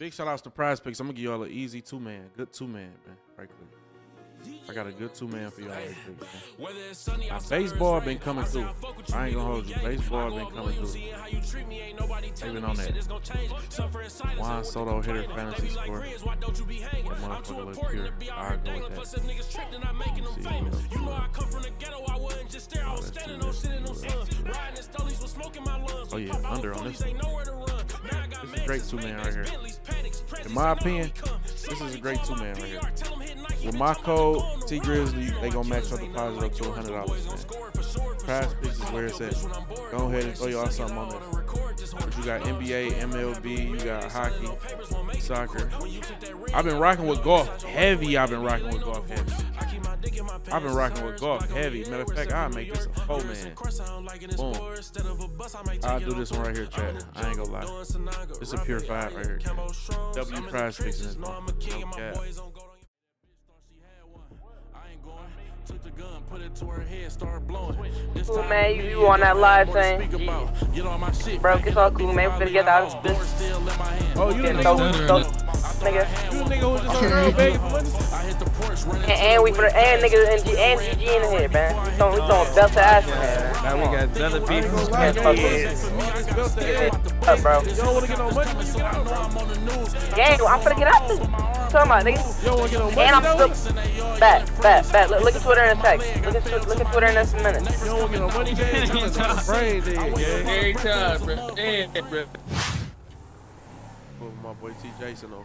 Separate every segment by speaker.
Speaker 1: Big shout outs to Prize Picks. I'm gonna give y'all an easy two man, good two man, man. Right quick. I got a good two man for y'all right. Now, baseball been coming through. I ain't gonna hold you. Baseball been coming through. Been on that. Juan Soto hitter fantasy score. That motherfucker look pure. I'll with that. See, you know, i come from the ghetto i wouldn't just Oh yeah, under on this. This is a great two man right here. In my opinion, this is a great two man right here. With my code Tee Grizzley, they gonna match up deposit up to hundred dollars. Prize picks is where it's at. Go ahead and throw y'all something on there. But you got NBA, MLB, you got hockey, soccer. I've been rocking with golf heavy. I've been rocking with golf heavy. I've been rocking with golf heavy. Matter of fact, I'll make this a four man. Boom. I'll do this one right here, Chad. I ain't gonna lie. It's a pure five right here. W prize picks in this one. No cap.
Speaker 2: Cool, man. You, you on that live thing? Bro, it's all cool, man. We finna get out of this.
Speaker 1: Oh, you the
Speaker 2: Getting
Speaker 1: nigga who
Speaker 2: nigga.
Speaker 1: you nigga who just on the road begging for money?
Speaker 2: And, and we finna, and niggas and, G, and GG in here, man. We throwing, we throwing belt to ass in here, man.
Speaker 3: Now we got other people.
Speaker 2: Man, fuck with it. Up, bro.
Speaker 1: You don't wanna get no money?
Speaker 2: Yeah, I'm finna get out of this. Talking about, nigga.
Speaker 1: You don't wanna get no money?
Speaker 2: And I'm still back, back, back. Look, look at Twitter in a text. Look at look at Twitter in a minute.
Speaker 1: You don't wanna get no money, gang? You got a brain dead, gang.
Speaker 3: Every time, bro. Damn, bro.
Speaker 1: Put my boy T. Jason on.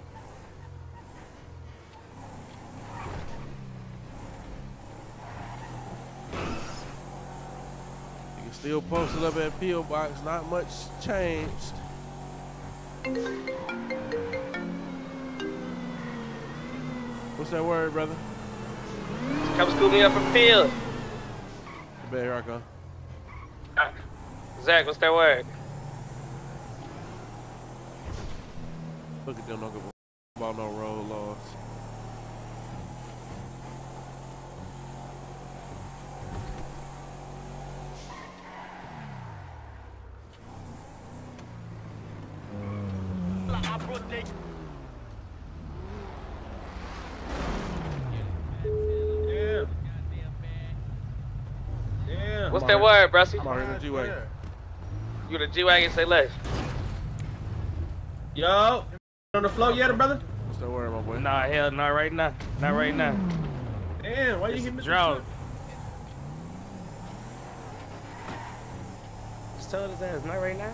Speaker 1: You can still post it up at P.O. Box. Not much changed. What's that word, brother?
Speaker 3: Come scoop me up a field.
Speaker 1: Bet here I come.
Speaker 3: Zach, what's that word?
Speaker 1: Look at them, don't give a about no road laws.
Speaker 3: Yeah. Yeah. What's
Speaker 1: I'm
Speaker 3: that word, Brussy?
Speaker 1: I'm out here in the G-Wagon.
Speaker 3: You in the G-Wagon, say less.
Speaker 4: Yo, on the floor yet, brother?
Speaker 1: What's that word, my boy?
Speaker 3: Nah, hell, not right now. Not right now.
Speaker 4: Damn, why you hit me?
Speaker 3: Drought. Just told his ass, not right now.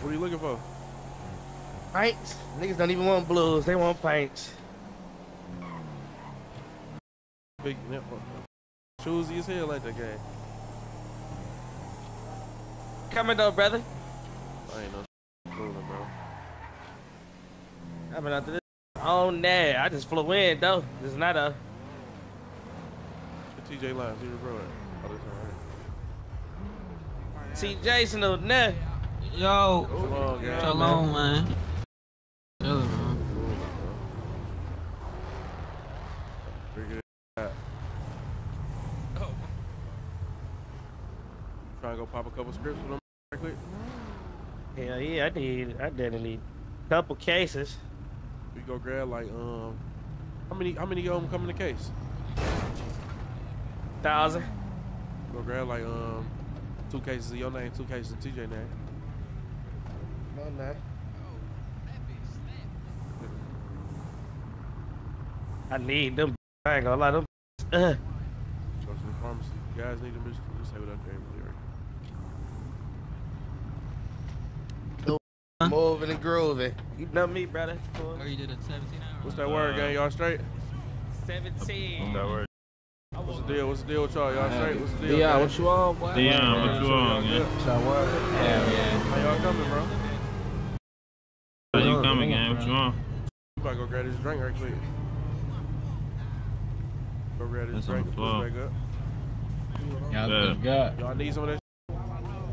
Speaker 1: What are you looking for?
Speaker 3: Pints? Niggas don't even want blues, they want pints.
Speaker 1: Big nip. Choosy as hell like that game.
Speaker 3: Coming though, brother.
Speaker 1: I ain't no fooling, bro.
Speaker 3: I've been out to this on there. I just flew in though. This is not a
Speaker 1: TJ Lyons, zero bro. Oh, this all right.
Speaker 3: see Jason though. Nah.
Speaker 5: Yo,
Speaker 1: Shalom, gang.
Speaker 5: shalom, man. Chilling, man.
Speaker 1: Figure it out. Trying to go pop a couple scripts with them right quick.
Speaker 3: Hell yeah, I need. I didn't need a couple cases.
Speaker 1: We go grab like um, how many how many of them come in the case?
Speaker 3: Thousand.
Speaker 1: Go grab like um, two cases of your name, two cases of TJ name.
Speaker 3: No, no. I need them. I ain't gonna lie, them. Uh,
Speaker 1: Go the pharmacy. You guys need them. Just, just say what up there. Really,
Speaker 3: moving and grooving. You know me, brother.
Speaker 5: Oh, you did a 17 hour?
Speaker 1: What's that word, gang? Y'all straight?
Speaker 3: Seventeen.
Speaker 1: What's the deal? What's the deal with y'all? Y'all straight? What's the deal?
Speaker 5: Yeah,
Speaker 1: gang?
Speaker 5: what you on, boy?
Speaker 6: Dion, what you on,
Speaker 1: Y'all
Speaker 6: man?
Speaker 1: good?
Speaker 5: Hell yeah.
Speaker 1: How y'all coming, bro?
Speaker 6: How you coming, gang? What you on?
Speaker 1: We about to go grab this drink right quick. Go grab this drink
Speaker 6: the
Speaker 1: and
Speaker 6: floor.
Speaker 1: put it back up.
Speaker 5: Y'all
Speaker 6: Yeah.
Speaker 5: good
Speaker 1: Y'all need some of that?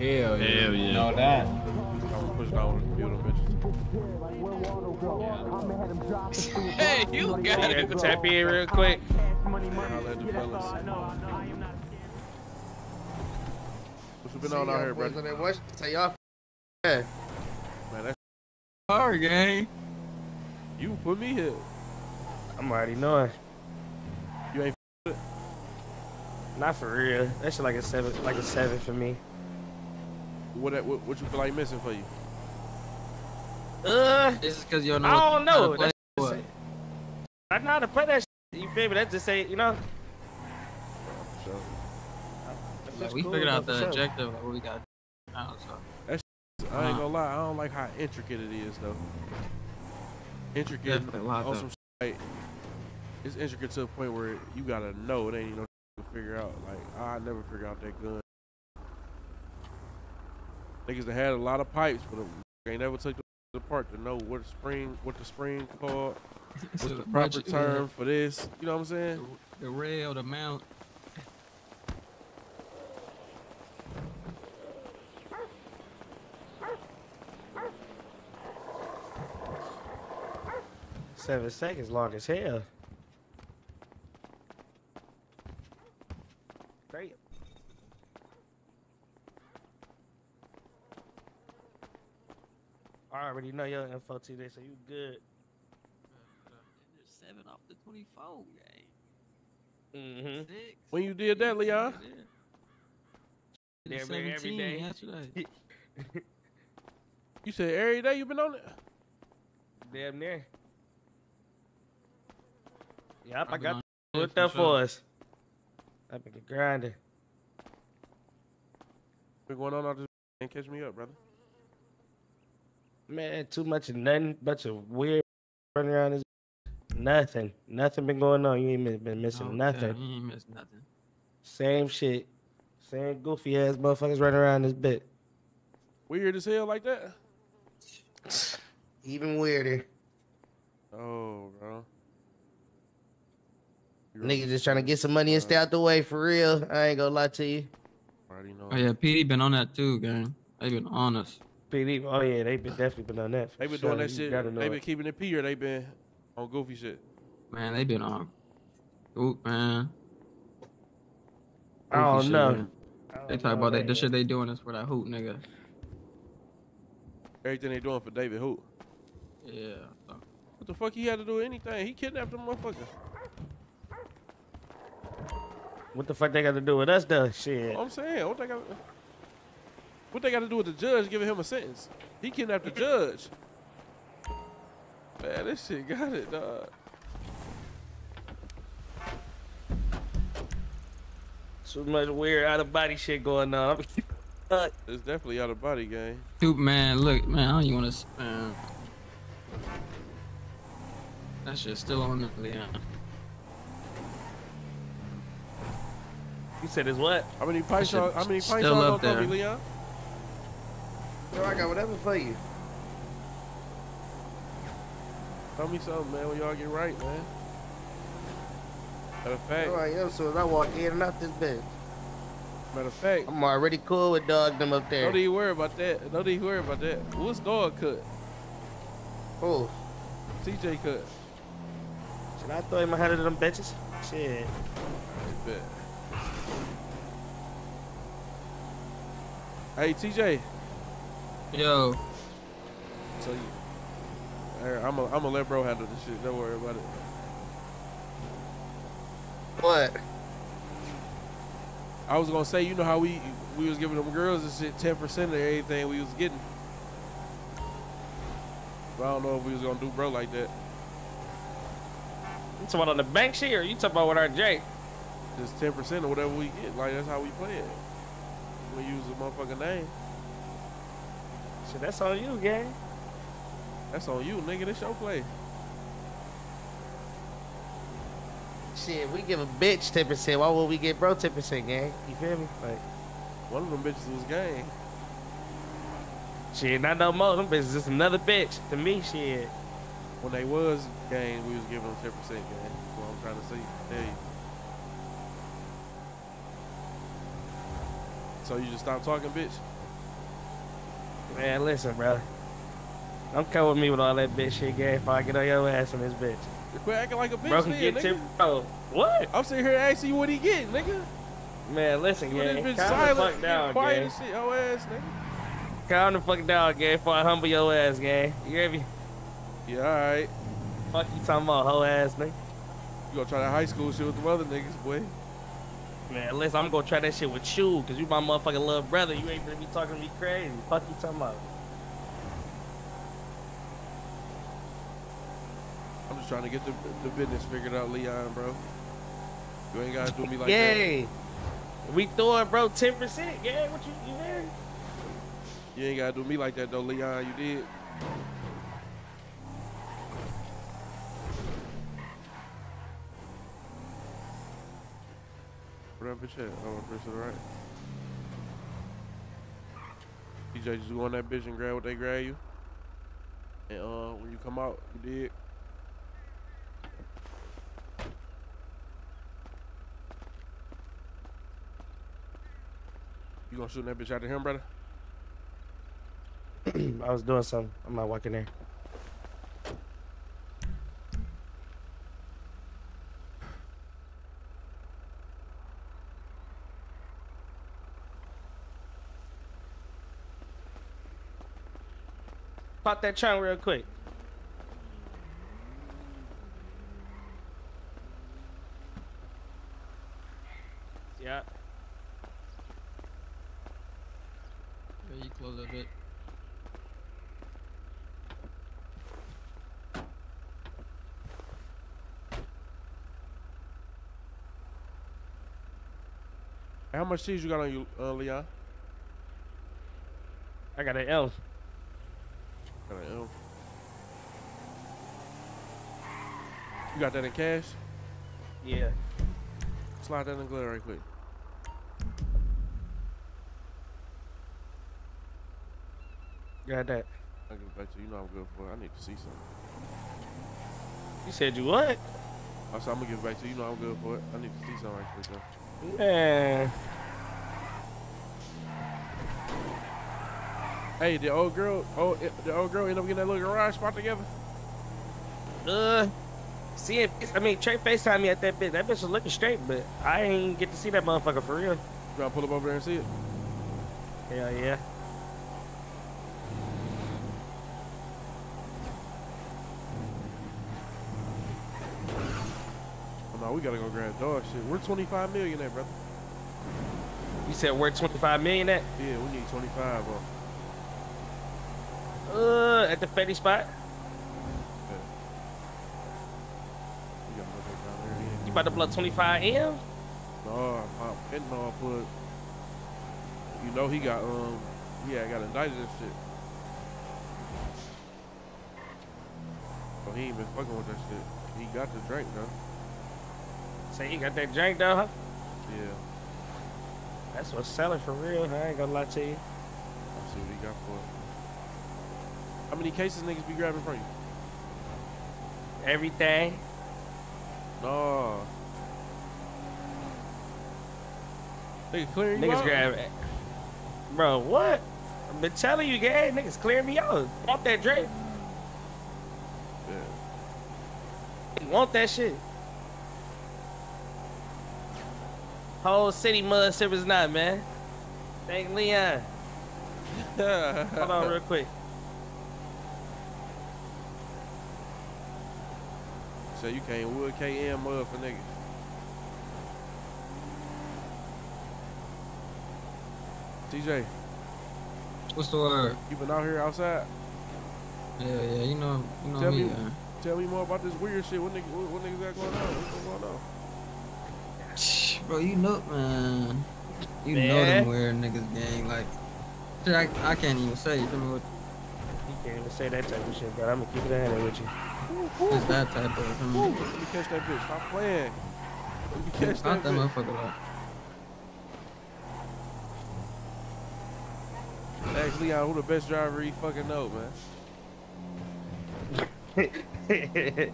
Speaker 5: Hell yeah.
Speaker 6: Hell yeah.
Speaker 5: Know that.
Speaker 1: I'm gonna push it on and them bitches.
Speaker 5: Hey, you got
Speaker 3: Yeah,
Speaker 5: it.
Speaker 3: tap in real quick.
Speaker 1: Holla at the fellas. What you been on out here, brother?
Speaker 3: What? Tell y'all. Yeah.
Speaker 7: Man, that's
Speaker 5: Hard gang.
Speaker 7: you put me here.
Speaker 3: I'm already knowing.
Speaker 7: You ain't
Speaker 3: Not for real. That shit like a seven, like a seven for me.
Speaker 7: what, what what you feel like missing for you?
Speaker 3: Uh,
Speaker 5: This is because you don't know.
Speaker 3: I don't know.
Speaker 5: how to play
Speaker 3: That's
Speaker 5: what?
Speaker 3: I know how to play that. Shit. You feel me? That just say, you know.
Speaker 7: So,
Speaker 3: that's
Speaker 5: we
Speaker 3: cool,
Speaker 5: figured out the
Speaker 3: sure.
Speaker 5: objective. Like, what we got. Now, so.
Speaker 7: I ain't
Speaker 5: Uh-huh.
Speaker 7: gonna lie, I don't like how intricate it is though. Intricate
Speaker 5: Definitely a lot,
Speaker 7: on
Speaker 5: though.
Speaker 7: like it's intricate to the point where you gotta know it ain't even no to figure out. Like I never figure out that gun. Niggas that had a lot of pipes, but ain't never took the apart to know what the spring, what the spring called, what's the proper term for this. You know what I'm saying?
Speaker 5: The rail, the mount.
Speaker 3: Seven seconds long as hell. Great. I already know your info today, so you good.
Speaker 5: Seven off the 24, gang.
Speaker 3: Mm-hmm.
Speaker 5: Six.
Speaker 7: When you did that, Leon,
Speaker 3: Damn near every
Speaker 5: 17
Speaker 3: day.
Speaker 5: yesterday.
Speaker 7: you said every day you've been on it.
Speaker 3: Damn near. Yep, I got
Speaker 5: on
Speaker 3: what
Speaker 5: shit
Speaker 3: that
Speaker 5: for
Speaker 3: for
Speaker 5: sure.
Speaker 3: us. I've been grinding.
Speaker 7: Been going on all this and catch me up, brother.
Speaker 3: Man, too much of nothing, bunch of weird running around this. Nothing, nothing been going on. You ain't been missing
Speaker 5: Okay,
Speaker 3: nothing.
Speaker 5: You ain't missed nothing.
Speaker 3: Same shit, same goofy ass motherfuckers running around this bit.
Speaker 7: Weird as hell like that.
Speaker 3: Even weirder.
Speaker 7: Oh, bro. You
Speaker 3: Niggas just trying to get some money and stay out the way for real. I ain't gonna lie to you.
Speaker 7: Already know.
Speaker 5: Oh yeah, PD been on that too, gang. They been on us.
Speaker 3: PD, oh yeah, they've been definitely been on that. for
Speaker 7: They been
Speaker 3: sure.
Speaker 7: doing that
Speaker 3: You
Speaker 7: shit.
Speaker 3: gotta know
Speaker 7: They been keeping it P or they been on goofy shit.
Speaker 5: Man, they've been on. Oop, man.
Speaker 3: I don't
Speaker 5: shit,
Speaker 3: know.
Speaker 5: man. They talk about that. The shit they doing is for that hoot nigga.
Speaker 7: Everything they doing for David Hoot.
Speaker 5: Yeah.
Speaker 7: What the fuck he had to do with anything? He kidnapped them motherfucker.
Speaker 3: What the fuck they got to do with us though? Shit.
Speaker 7: I'm saying, what they got? What they got to do with the judge giving him a sentence? He kidnapped the judge. Man, this shit got it, dog.
Speaker 3: Too much weird out of body shit going on. I'm
Speaker 7: It's definitely out of body game.
Speaker 5: Dude, man, look, man, I don't even want to. Man. That shit's still on the Leon.
Speaker 3: You said it's what?
Speaker 7: How many pints?
Speaker 5: shit
Speaker 7: y'all- How many pints
Speaker 5: still
Speaker 7: y'all
Speaker 5: up
Speaker 7: gonna throw me,
Speaker 5: there.
Speaker 7: Leon?
Speaker 3: Yo, I got whatever for you.
Speaker 7: Tell me something, man. When y'all get right, man. Matter of fact,
Speaker 3: I am. So as I walk in and out this bitch,
Speaker 7: matter of fact,
Speaker 3: I'm already cool with dog them up there.
Speaker 7: don't even worry about that. Don't even worry about that. What's dog cut?
Speaker 3: Oh,
Speaker 7: TJ cut.
Speaker 3: should I throw him my head of them bitches? Shit.
Speaker 7: I bet. Hey TJ,
Speaker 5: Yo,
Speaker 7: so you, Hey, I'm a, I'm gonna let bro handle this shit. Don't worry about it.
Speaker 3: What?
Speaker 7: I was gonna say, you know how we we was giving them girls and shit ten percent of everything we was getting. But I don't know if we was gonna do bro like that.
Speaker 3: You talking about on the bank shit or you talking about with our Jake?
Speaker 7: Just ten percent of whatever we get. Like that's how we play it. We use a motherfucking name.
Speaker 3: Shit, that's on you, gang.
Speaker 7: That's on you, nigga. This your play.
Speaker 3: Shit, we give a bitch 10%. Why would we get bro 10%, gang? You feel me? Like,
Speaker 7: One of them bitches was game.
Speaker 3: shit, not no more. Them bitches just another bitch to me, shit.
Speaker 7: When they was gang, we was giving them ten percent gang. That's what I'm trying to say. Tell you. So you just stop talking, bitch.
Speaker 3: Man, listen, bro. Don't come with me with all that bitch shit, gang. If I get on your ass on this bitch.
Speaker 7: Quit acting like a bitch,
Speaker 3: bro can
Speaker 7: then,
Speaker 3: get
Speaker 7: nigga.
Speaker 3: 10 Bro, what?
Speaker 7: I'm sitting here asking you what he get, nigga.
Speaker 3: Man, listen,
Speaker 7: You
Speaker 3: gang. Calm the
Speaker 7: silent,
Speaker 3: fuck
Speaker 7: get
Speaker 3: down,
Speaker 7: quiet
Speaker 3: gang.
Speaker 7: and shit, your ass, nigga.
Speaker 3: Calm the fuck down, gang, before I humble your ass, gang. You hear me?
Speaker 7: Yeah, all right.
Speaker 3: Fuck you talking about, hoe ass nigga.
Speaker 7: You gonna try that high school shit with the other niggas, boy?
Speaker 3: Man, listen, I'm gonna try that shit with you, cause you my motherfucking little brother. You ain't gonna be talking to me crazy. Fuck you talking about.
Speaker 7: I'm just trying to get the, the business figured out, Leon, bro. You ain't gotta do me like that.
Speaker 3: Yay. We throwing, bro, 10%. Yeah, what you, you hear?
Speaker 7: You ain't gotta do me like that though, Leon. You did. That bitch at? Oh, press to the right. Just go on that bitch and grab what they grab you. And uh, when you come out, you did. You gonna shoot that bitch out of him, brother?
Speaker 3: I was doing something. I'm not walking there. Pop that trunk real quick. Yeah.
Speaker 5: Yeah, you close that bit.
Speaker 7: How much cheese you got on you, uh, Leon?
Speaker 3: I got an L.
Speaker 7: Got an M. You got that in cash?
Speaker 3: Yeah.
Speaker 7: Slide that in the glare right quick.
Speaker 3: Got that.
Speaker 7: I'll give it back to you. You know I'm good for it. I need to see something.
Speaker 3: You said you what?
Speaker 7: I said I'm gonna give it back to you. You know I'm good for it. I need to see something right quick though.
Speaker 3: Man.
Speaker 7: Hey, the old girl, oh, the old girl end up getting that little garage spot together.
Speaker 3: Uh, see if I mean Trey Facetime me at that bitch. That bitch was looking straight, but I ain't get to see that motherfucker for real.
Speaker 7: You gotta pull up over there and see it.
Speaker 3: Hell yeah.
Speaker 7: Oh no, we gotta go grab dog shit. We're 25 million at, brother.
Speaker 3: You said we're 25 million at?
Speaker 7: Yeah, we need 25. Bro.
Speaker 3: Uh, at the Fetty spot.
Speaker 7: Yeah. Gotta back down there.
Speaker 3: You about to blow 25 M?
Speaker 7: No, I'm hitting off, but you know he got um, yeah, I got indicted and shit. So he ain't been fucking with that shit. He got the drink though.
Speaker 3: Say you got that drink though, huh?
Speaker 7: Yeah,
Speaker 3: That's what's selling for real. I ain't gonna lie to you.
Speaker 7: let's see what he got for it. How many cases niggas be grabbing from you?
Speaker 3: Everything.
Speaker 7: No. Nigga clearing you
Speaker 3: Niggas grab it. Bro, what? I've been telling you, guys. Niggas clear me out. Want that drink?
Speaker 7: Yeah.
Speaker 3: Want that shit? Whole city mud sippers not, man. Thank Leon. Hold on real quick.
Speaker 7: So you can't wood KM mud for niggas. TJ,
Speaker 5: What's the word?
Speaker 7: you been out here outside?
Speaker 5: Yeah, yeah, you know, you know
Speaker 7: Tell
Speaker 5: me.
Speaker 7: me-
Speaker 5: man.
Speaker 7: Tell me more about this weird shit. What nigga, what, what niggas got going on? What's going on?
Speaker 5: Bro, you know, man. You know
Speaker 3: Man.
Speaker 5: them weird niggas, gang. Like, I, I can't even say. You feel me? What
Speaker 3: You can't even say that type of shit, but I'm gonna keep it a hundred with you.
Speaker 5: Is that type of? Um, feel?
Speaker 7: Let me catch that bitch. Stop playing. Let me catch that
Speaker 5: that
Speaker 7: bitch.
Speaker 5: motherfucker up.
Speaker 7: Ask Leon who the best driver he fucking know, man.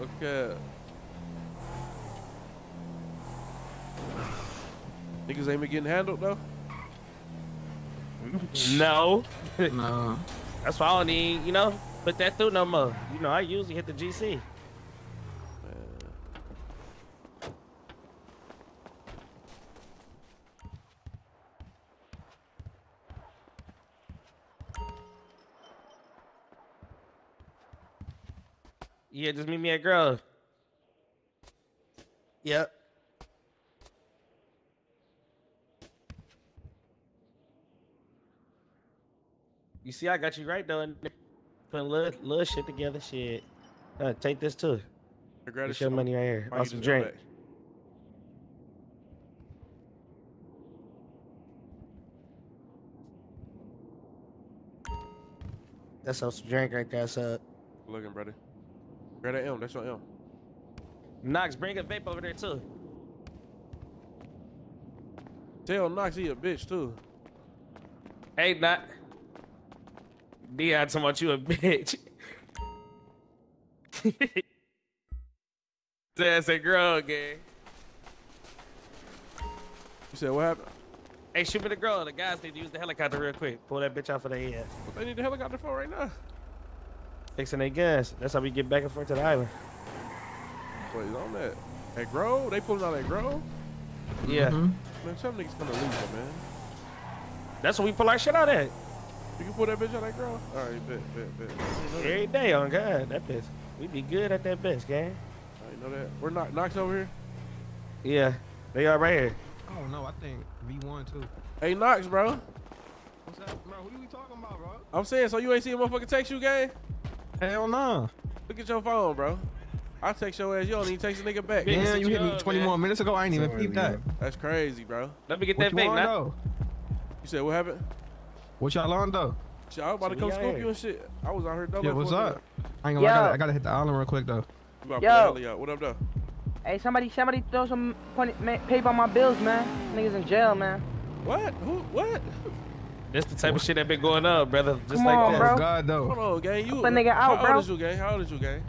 Speaker 7: Okay. Niggas ain't been getting handled though.
Speaker 3: no.
Speaker 5: No.
Speaker 3: That's why I don't even, you know, put that through no more. You know, I usually hit the GC. Yeah, just meet me at Grove. Yep. You see, I got you right, though and Putting little, little shit together. Shit. Uh, take this too.
Speaker 7: I grab
Speaker 3: It's your money right here.
Speaker 7: Why
Speaker 3: On some drink. That's on some drink right there. So,
Speaker 7: Looking, brother. Grab that M. That's your M.
Speaker 3: Knox, bring a vape over there too.
Speaker 7: Tell Knox he a bitch too.
Speaker 3: Hey, not. Dion talking about you a bitch. That's a girl again.
Speaker 7: You said what happened?
Speaker 3: Hey, shoot me the girl. The guys need to use the helicopter real quick. Pull that bitch out for their ass.
Speaker 7: What they need the helicopter for right now?
Speaker 3: Fixing their guns. That's how we get back and forth to the island.
Speaker 7: Wait, on that. That Grove? They pulling out that Grove?
Speaker 3: Yeah.
Speaker 5: Mhm.
Speaker 7: Man, some niggas gonna lose it, man.
Speaker 3: That's what we pull our shit out at.
Speaker 7: You can pull that bitch out that Grove? Alright, bet, bet, bet. I didn't know that.
Speaker 3: Every day on God. That bitch. We be good at that bitch, gang.
Speaker 7: I didn't know that. We're not Knox over here.
Speaker 3: Yeah. They are right here.
Speaker 8: Oh no, I think V1 too.
Speaker 7: Hey Knox, bro.
Speaker 8: What's up, bro? Who are we talking about, bro?
Speaker 7: I'm saying, so you ain't see a motherfucker text you, gang?
Speaker 8: Hell no.
Speaker 7: Look at your phone, bro. I text your ass. You don't even text a nigga back.
Speaker 3: Big
Speaker 8: Damn, you hit me
Speaker 3: situation,
Speaker 8: 20
Speaker 3: man.
Speaker 8: more minutes ago. I ain't even
Speaker 9: Sorry,
Speaker 8: peeped that.
Speaker 7: That's crazy, bro.
Speaker 3: Let me get
Speaker 8: What
Speaker 3: that
Speaker 8: you
Speaker 3: vape
Speaker 8: on
Speaker 3: now.
Speaker 7: You said what happened?
Speaker 8: What y'all on though?
Speaker 7: Shit, I was about to come
Speaker 3: we
Speaker 7: scoop you and shit. I was out here double.
Speaker 8: Yeah, what's up?
Speaker 7: minute.
Speaker 8: I ain't gonna lie, I gotta, I gotta hit the island real quick though.
Speaker 7: You gotta
Speaker 2: Yo.
Speaker 7: pull the heli out. What up, though?
Speaker 2: Hey, somebody, somebody throw some money, ma- paper on my bills, man. Niggas in jail, man.
Speaker 7: What? Who? What?
Speaker 3: This the type of shit that been going on, brother. Just
Speaker 2: Come
Speaker 3: like
Speaker 2: on,
Speaker 3: that.
Speaker 2: bro.
Speaker 8: Oh God though.
Speaker 7: Hold on, gang. You.
Speaker 2: Put nigga out,
Speaker 7: how
Speaker 2: bro.
Speaker 7: old is you, gang? How old is you, gang?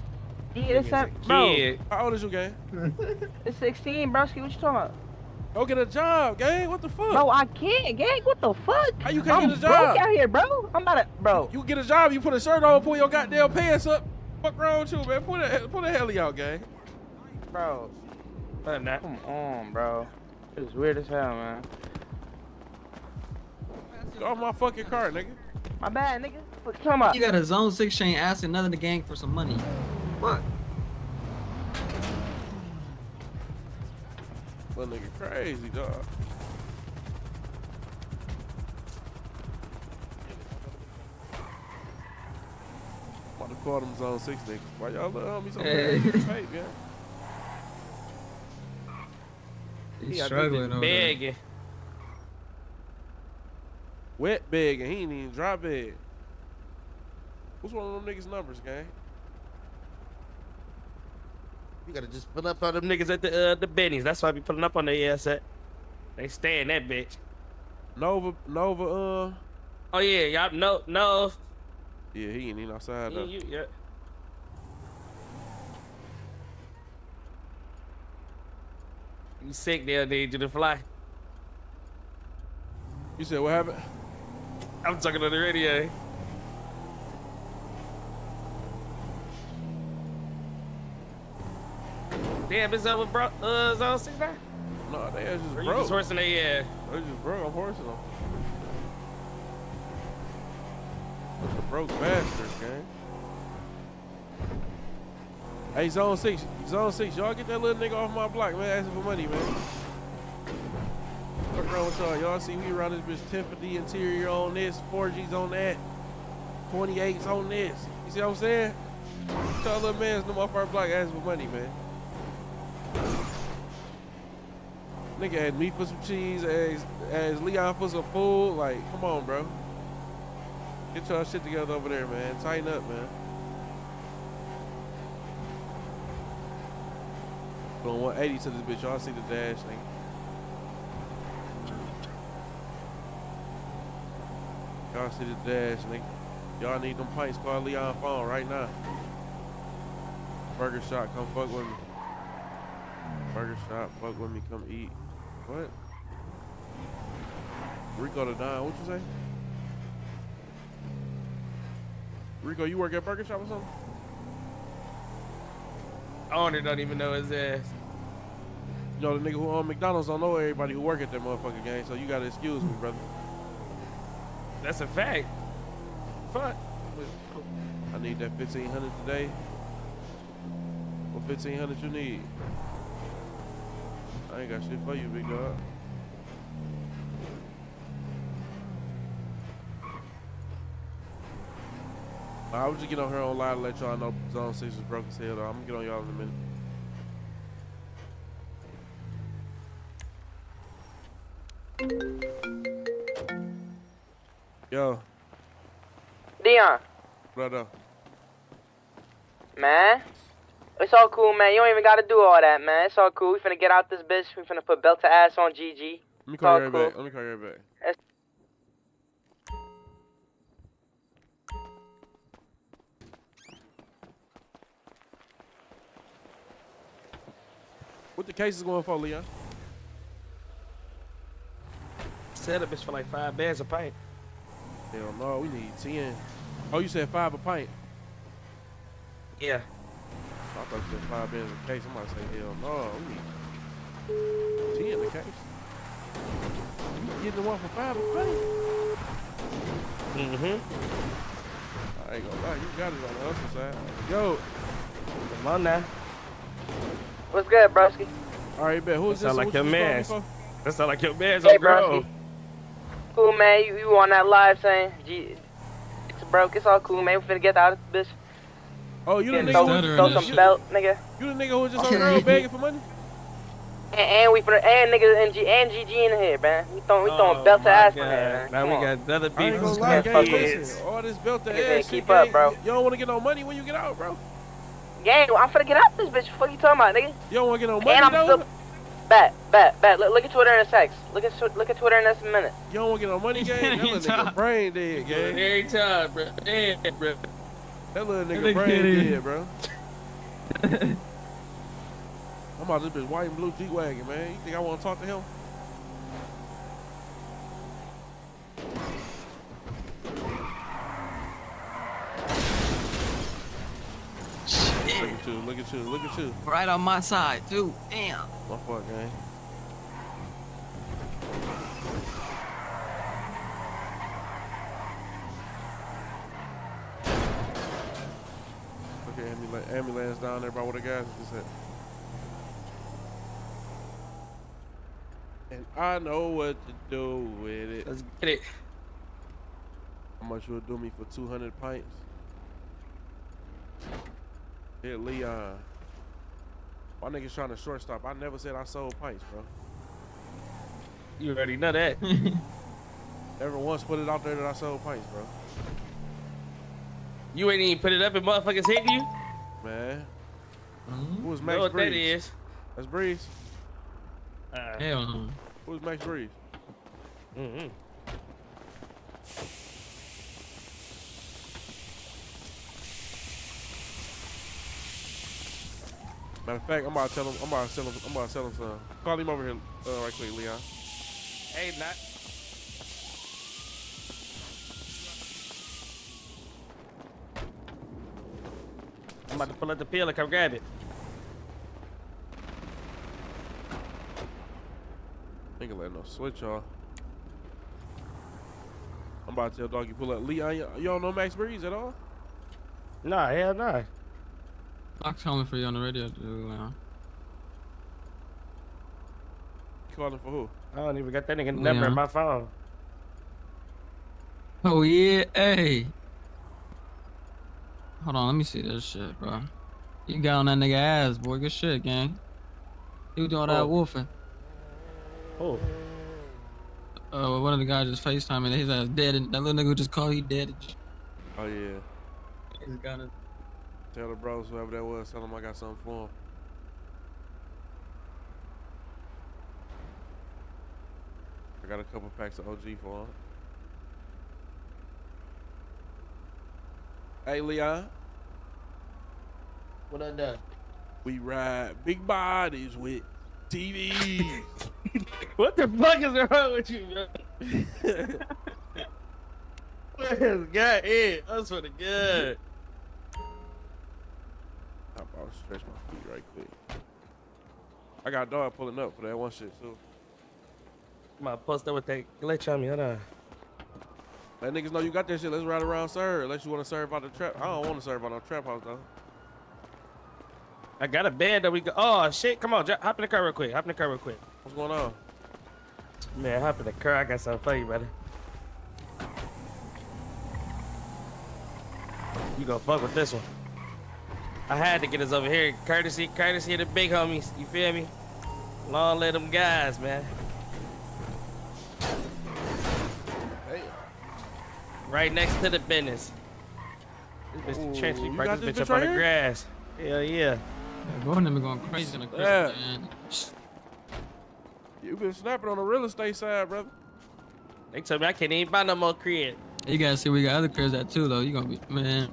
Speaker 2: Yeah, it's
Speaker 3: Nigga's
Speaker 2: that, bro.
Speaker 3: kid.
Speaker 7: How old is you, gang?
Speaker 2: It's 16, broski. What you talking about?
Speaker 7: Go get a job, gang. What the fuck?
Speaker 2: Bro, I can't, gang. What the fuck?
Speaker 7: How you can't
Speaker 2: I'm
Speaker 7: get a job?
Speaker 2: broke out here, bro. I'm about to, bro.
Speaker 7: You get a job, you put a shirt on, pull your goddamn pants up. Fuck wrong with you, man? Put a put a heli out, gang.
Speaker 2: Bro, come on, bro. It's weird as hell, man.
Speaker 7: Get off my fucking car, nigga.
Speaker 2: My bad, nigga. What you talking about?
Speaker 5: You got a zone six chain asking another gang for some money. What?
Speaker 7: That nigga crazy, dog. About to call them zone six niggas. Why y'all little homies so
Speaker 5: Hey.
Speaker 7: bad? Fake, yeah.
Speaker 5: He's
Speaker 3: Yeah,
Speaker 5: struggling over there.
Speaker 3: Begging.
Speaker 7: Wet big and he ain't even dry big. What's one of them niggas' numbers, gang?
Speaker 3: You gotta just pull up on them niggas at the uh, the Bennies. That's why I be pulling up on their ass at. They stay in that bitch.
Speaker 7: Nova, Nova, uh,
Speaker 3: Oh yeah, y'all know no.
Speaker 7: yeah, he ain't even outside
Speaker 3: You,
Speaker 7: though.
Speaker 3: you, yeah. You sick? They'll need you to fly.
Speaker 7: You said what happened?
Speaker 3: I'm talking on the radio. Damn, it's over, bro. Uh, zone six now.
Speaker 7: No, they just
Speaker 3: Or you just horsing their ass?
Speaker 7: They just broke. I'm horsing them. Are broke bastards, gang. Hey, zone six, zone six, y'all get that little nigga off my block, man. Asking for money, man. Fuck around with y'all. Y'all see we around this bitch 1050 interior on this, 4Gs on that, 28s on this. You see what I'm saying? Y'all little man's them off our block asking for money, man. Nigga had me for some cheese, as as Leon for some food. Like, come on, bro. Get y'all shit together over there, man. Tighten up, man. Going 180 to this bitch. Y'all see the dash, nigga. Y'all see the dash, nigga. Y'all need them pints. Call Leon phone right now. Burger shop, come fuck with me. Burger shop, fuck with me, come eat. What? Rico the Don, what you say? Rico, you work at Burger Shop or something?
Speaker 3: Owner don't even know his ass.
Speaker 7: You know the nigga who own McDonald's don't know everybody who work at that motherfucking game, so you gotta excuse me, brother.
Speaker 3: That's a fact. Fuck.
Speaker 7: I need that fifteen hundred today. What 1500 you need? I ain't got shit for you, big dog. I was just get on her online to let y'all know Zone 6 is broke as hell though. I'm gonna get on y'all in a minute. Yo,
Speaker 2: Dion,
Speaker 7: brother.
Speaker 2: man. It's all cool, man. You don't even gotta do all that, man. It's all cool. We finna get out this bitch. We finna put belt to ass on GG.
Speaker 7: Let me
Speaker 2: It's
Speaker 7: call
Speaker 2: all
Speaker 7: you right
Speaker 2: cool.
Speaker 7: back. Let me call you right back. What the case is going for, Leon?
Speaker 3: Set up bitch for like five bands a pint.
Speaker 7: Hell no, we need 10. Oh, you said five a pint.
Speaker 3: Yeah.
Speaker 7: I thought you said five bands a case. Somebody say, hell no, we need 10 a case. You getting the one for five a pint?
Speaker 3: Mm-hmm.
Speaker 7: I ain't gonna lie, you got it on the other side. Yo,
Speaker 3: Come on now.
Speaker 2: What's good, broski?
Speaker 7: all right, bet. Who's
Speaker 3: That
Speaker 7: this?
Speaker 3: sound like your
Speaker 7: man. calling
Speaker 3: mans. That sound like your man's
Speaker 2: Hey,
Speaker 3: on Grove.
Speaker 2: broski. Cool, man. You, you on that live saying, G, it's broke. It's all cool, man. We finna get out of this bitch.
Speaker 7: Oh, you the nigga
Speaker 2: throw,
Speaker 7: who
Speaker 5: stuttering
Speaker 2: throw
Speaker 5: and
Speaker 2: some
Speaker 5: shit.
Speaker 2: belt, nigga.
Speaker 7: You the nigga who was just on the road begging for money?
Speaker 2: And, and we finna, and niggas and, G, and GG in here, man. We throwing, we throwing
Speaker 3: Oh,
Speaker 2: belt to ass
Speaker 3: God.
Speaker 2: in here, man.
Speaker 3: Now
Speaker 2: Come
Speaker 3: we
Speaker 2: on.
Speaker 3: got other
Speaker 7: I ain't
Speaker 3: people.
Speaker 7: gonna lie, gang.
Speaker 2: fuck
Speaker 3: kids.
Speaker 7: Listen, all this belt to
Speaker 2: Niggas
Speaker 7: ass
Speaker 2: ain't
Speaker 7: shit,
Speaker 2: keep up,
Speaker 7: gang,
Speaker 2: bro.
Speaker 7: You don't want to get no money when you get out, bro.
Speaker 2: Gang, I'm finna get out this bitch. What you talking about, nigga?
Speaker 7: You don't want to get no money,
Speaker 2: And I'm
Speaker 7: though?
Speaker 2: still. Bet, bet, bet. Look, look at Twitter in a sex. Look at look at Twitter in a minute.
Speaker 7: You don't want to get no money, gang? That little nigga brain dead, gang.
Speaker 10: Every time, bro. Damn, bro.
Speaker 7: That little nigga
Speaker 5: That
Speaker 7: brain
Speaker 5: nigga
Speaker 7: dead, bro. I'm out this bitch white and blue G-Wagon, man. You think I want to talk to him?
Speaker 5: Shit.
Speaker 7: Look at you, look at you, look at you.
Speaker 5: Right on my side, too. Damn.
Speaker 7: My fuck, gang. Okay, ambulance, ambulance down there by where the guys is at. And I know what to do with it.
Speaker 3: Let's get it.
Speaker 7: How much you'll do me for 200 pints? Hit Leon. My niggas trying to shortstop. I never said I sold pints, bro.
Speaker 3: You already know that.
Speaker 7: Never once put it out there that I sold pints, bro.
Speaker 3: You ain't even put it up and motherfuckers hit you?
Speaker 7: Man.
Speaker 5: Mhm.
Speaker 7: Who was
Speaker 3: know
Speaker 7: Max
Speaker 3: what
Speaker 7: Breeze?
Speaker 3: is.
Speaker 7: That's Breeze.
Speaker 3: Uh,
Speaker 5: Hell no.
Speaker 7: Who was Max Breeze?
Speaker 3: mm-hmm.
Speaker 7: Matter of fact, I'm about to tell him. I'm about to sell him. I'm about to sell him some. Call him over here uh, right quick, Leon.
Speaker 3: Hey, not. About to pull out the pill and come grab it.
Speaker 7: Nigga let no switch off. I'm about to tell doggy pull up. Leon, you, you don't know Max Breeze at all?
Speaker 3: Nah, hell nah.
Speaker 5: I'm calling for you on the radio, dude. Now.
Speaker 7: You calling for who?
Speaker 3: I don't even got that nigga oh,
Speaker 5: number
Speaker 3: in my phone.
Speaker 5: Oh yeah, hey. Hold on, let me see this shit, bro. You got on that nigga ass, boy. Good shit, gang. He was doing
Speaker 3: Oh.
Speaker 5: that wolfing.
Speaker 3: Oh,
Speaker 5: Uh, one of the guys just FaceTiming. His ass dead. And that little nigga just called, he dead.
Speaker 7: Oh yeah.
Speaker 5: He's got it.
Speaker 7: Tell the bros, whoever that was, tell them I got something for him. I got a couple packs of OG for him. Hey Leon,
Speaker 10: What I done?
Speaker 7: we ride big bodies with TVs.
Speaker 3: what the fuck is wrong with you, bro? Where's God in? I swear to God.
Speaker 7: I'm about to stretch my feet right quick. I got a dog pulling up for that one shit too.
Speaker 3: I'm post up with that glitch on me. Hold on.
Speaker 7: Let niggas know you got that shit. Let's ride around serve. Unless you want to serve out the trap. I don't want to serve out no trap house though.
Speaker 3: I got a bed that we go. Oh shit! Come on, hop in the car real quick. Hop in the car real quick.
Speaker 7: What's going on?
Speaker 3: Man, hop in the car. I got something for you, brother. You gonna fuck with this one? I had to get us over here, courtesy, courtesy of the big homies. You feel me? Long live them guys, man. Right next to the business. This bitch
Speaker 7: Ooh,
Speaker 3: trench me
Speaker 7: you
Speaker 3: this
Speaker 7: this
Speaker 3: bitch
Speaker 7: bitch
Speaker 3: up on the grass. Hell yeah.
Speaker 5: Yeah, bro, them been going crazy in the crib,
Speaker 7: Yeah.
Speaker 5: man.
Speaker 7: you been snapping on the real estate side, brother.
Speaker 3: They told me I can't even buy no more crib.
Speaker 5: You gotta see we got other cribs at too, though. You gonna be, man.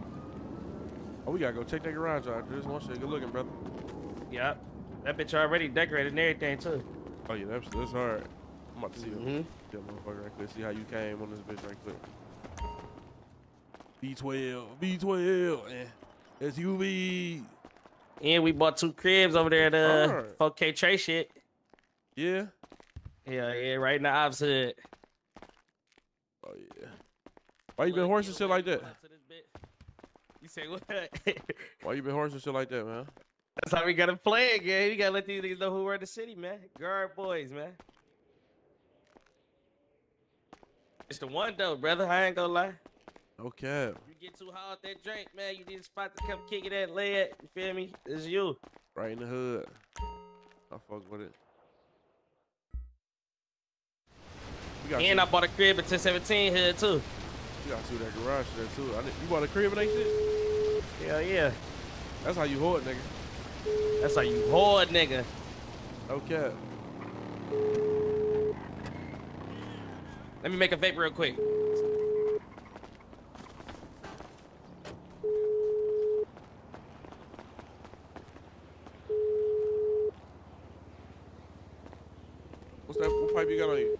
Speaker 7: Oh, we gotta go check that garage out. There's one shit. Good looking, brother.
Speaker 3: Yep. That bitch already decorated and everything too.
Speaker 7: Oh yeah, that's that's hard. I'm about to see
Speaker 3: Mhm.
Speaker 7: that motherfucker right quick. See how you came on this bitch right quick. B12, B12, eh. SUV.
Speaker 3: And we bought two cribs over there at uh, 4K Trey shit.
Speaker 7: Yeah.
Speaker 3: Yeah, yeah, right in the hood.
Speaker 7: Oh yeah. Why you been horse horsing shit like that?
Speaker 3: You say what?
Speaker 7: Why you been horse horsing shit like that, man?
Speaker 3: That's how we gotta play it, gang. We gotta let these niggas know who run the city, man. Garden Boyz, man. It's the one though, brother. I ain't gonna lie.
Speaker 7: Cap.
Speaker 3: You get too hard that drink, man. You need a spot to come kick it at, lay it. You feel me? It's you.
Speaker 7: Right in the hood. I fuck with it.
Speaker 3: And I bought a crib at 1017 hood too.
Speaker 7: You got to that garage there too. I, you bought a crib and that shit?
Speaker 3: Hell yeah.
Speaker 7: That's how you hoard, nigga.
Speaker 3: That's how you hoard, nigga.
Speaker 7: Okay.
Speaker 3: Let me make a vape real quick.
Speaker 7: Pipe you got on you?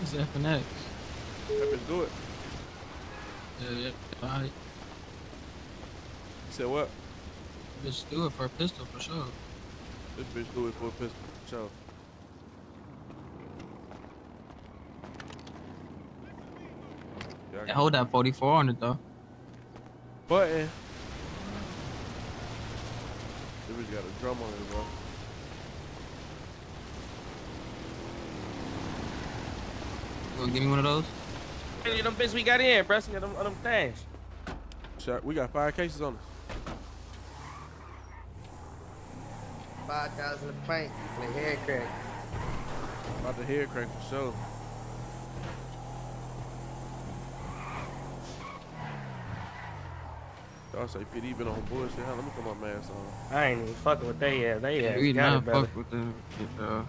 Speaker 5: It's F and X.
Speaker 7: That bitch do it.
Speaker 5: Yeah, yeah.
Speaker 7: You said what?
Speaker 5: Bitch, do it for a pistol for sure.
Speaker 7: This bitch do it for a pistol. for sure.
Speaker 5: Yeah, hold that 44 on it though.
Speaker 7: button. Eh. This bitch got a drum on it, bro.
Speaker 5: You gonna give me one of those?
Speaker 3: Hey, them bitch we got in, bro. Some of them, of them things.
Speaker 7: Shot. We got five cases on us.
Speaker 2: Five thousand a pint for the hair crack.
Speaker 7: About the head crank for sure. Y'all say PD been on bullshit. Huh? Let me put my mask on.
Speaker 3: I ain't even fucking with they ass. They ass
Speaker 5: we
Speaker 3: got
Speaker 5: not
Speaker 3: it,
Speaker 5: fuck with them. Uh,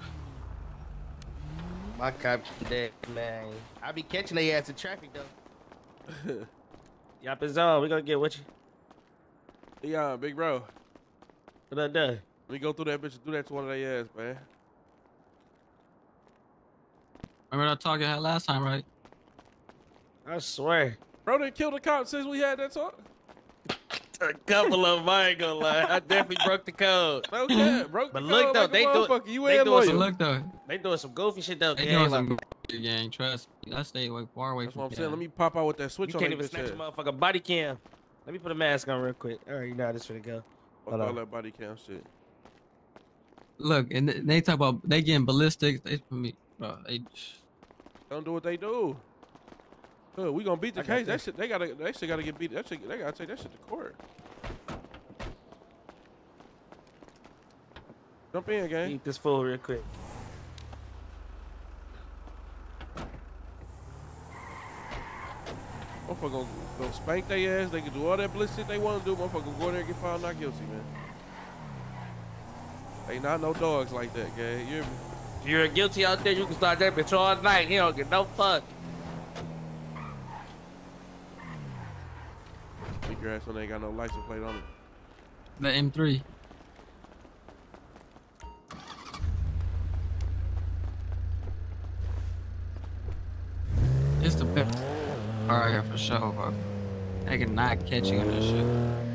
Speaker 2: My cop dead, man. I be catching they ass in traffic though.
Speaker 3: Yop is on. We gonna get with you.
Speaker 7: Yeah, big bro.
Speaker 3: What I done?
Speaker 7: Let me go through that bitch and do that to one of their ass, man.
Speaker 5: remember that talk I had last time, right?
Speaker 3: I swear.
Speaker 7: Bro didn't kill the cop since we had that talk.
Speaker 3: A couple of them, I ain't gonna lie. I definitely broke the code.
Speaker 7: No cap, broke
Speaker 3: But
Speaker 7: the
Speaker 3: look,
Speaker 7: code
Speaker 3: though, they do-
Speaker 7: You
Speaker 3: they
Speaker 7: ain't
Speaker 3: doing some-
Speaker 5: look though,
Speaker 3: They doing some goofy shit though.
Speaker 5: they
Speaker 3: gang.
Speaker 5: doing some good gang. Trust me. I stay away far away
Speaker 7: That's
Speaker 5: from
Speaker 7: what I'm saying.
Speaker 5: gang.
Speaker 7: Let me pop out with that switch
Speaker 3: you
Speaker 7: on
Speaker 3: can't even snatch
Speaker 7: head.
Speaker 3: a motherfucker body cam. Let me put a mask on real quick. All right, you know how this finna go.
Speaker 7: Fuck
Speaker 3: Hold
Speaker 7: all that body cam shit.
Speaker 5: Look, and they- they talk about they getting ballistics. They for me, bro. They,
Speaker 7: Don't do what they do. Good, we gonna beat the
Speaker 3: I
Speaker 7: case. That shit, they gotta, that shit gotta get beat. That shit, they gotta take that shit to court. Jump in, gang.
Speaker 3: Eat this fool real quick.
Speaker 7: Motherfucker gonna, gonna spank their ass. They can do all that bliss shit they want to do. Motherfucker gonna go there and get found not guilty, man. Ain't not no dogs like that, gang. You hear me?
Speaker 3: If you're guilty out there, you can start that bitch all night. He don't get no fuck.
Speaker 7: Big your ass when they ain't got no license plate on it.
Speaker 5: the M3. It's the best car here for sure, bro. They can not catch you in this shit.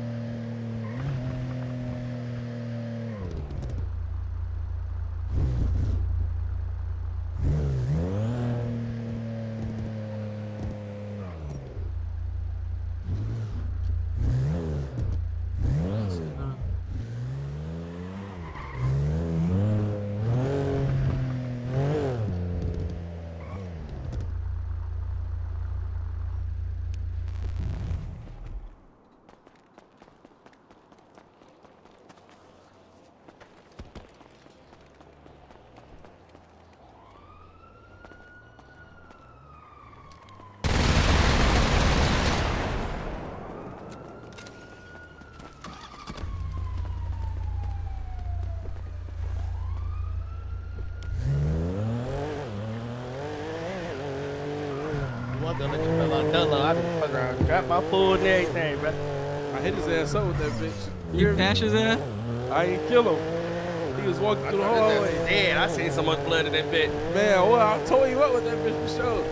Speaker 3: I'm gonna let you feel on dolo. I done fuck around, drop my food and everything, bro.
Speaker 7: I hit his ass up with that bitch.
Speaker 5: You
Speaker 7: hear me?
Speaker 5: dash his ass?
Speaker 7: I ain't kill him. He was walking
Speaker 3: I
Speaker 7: through the
Speaker 3: thought his
Speaker 7: hallway.
Speaker 3: dead. I seen so much blood in that bitch.
Speaker 7: Man, well, I told you what with that bitch for sure.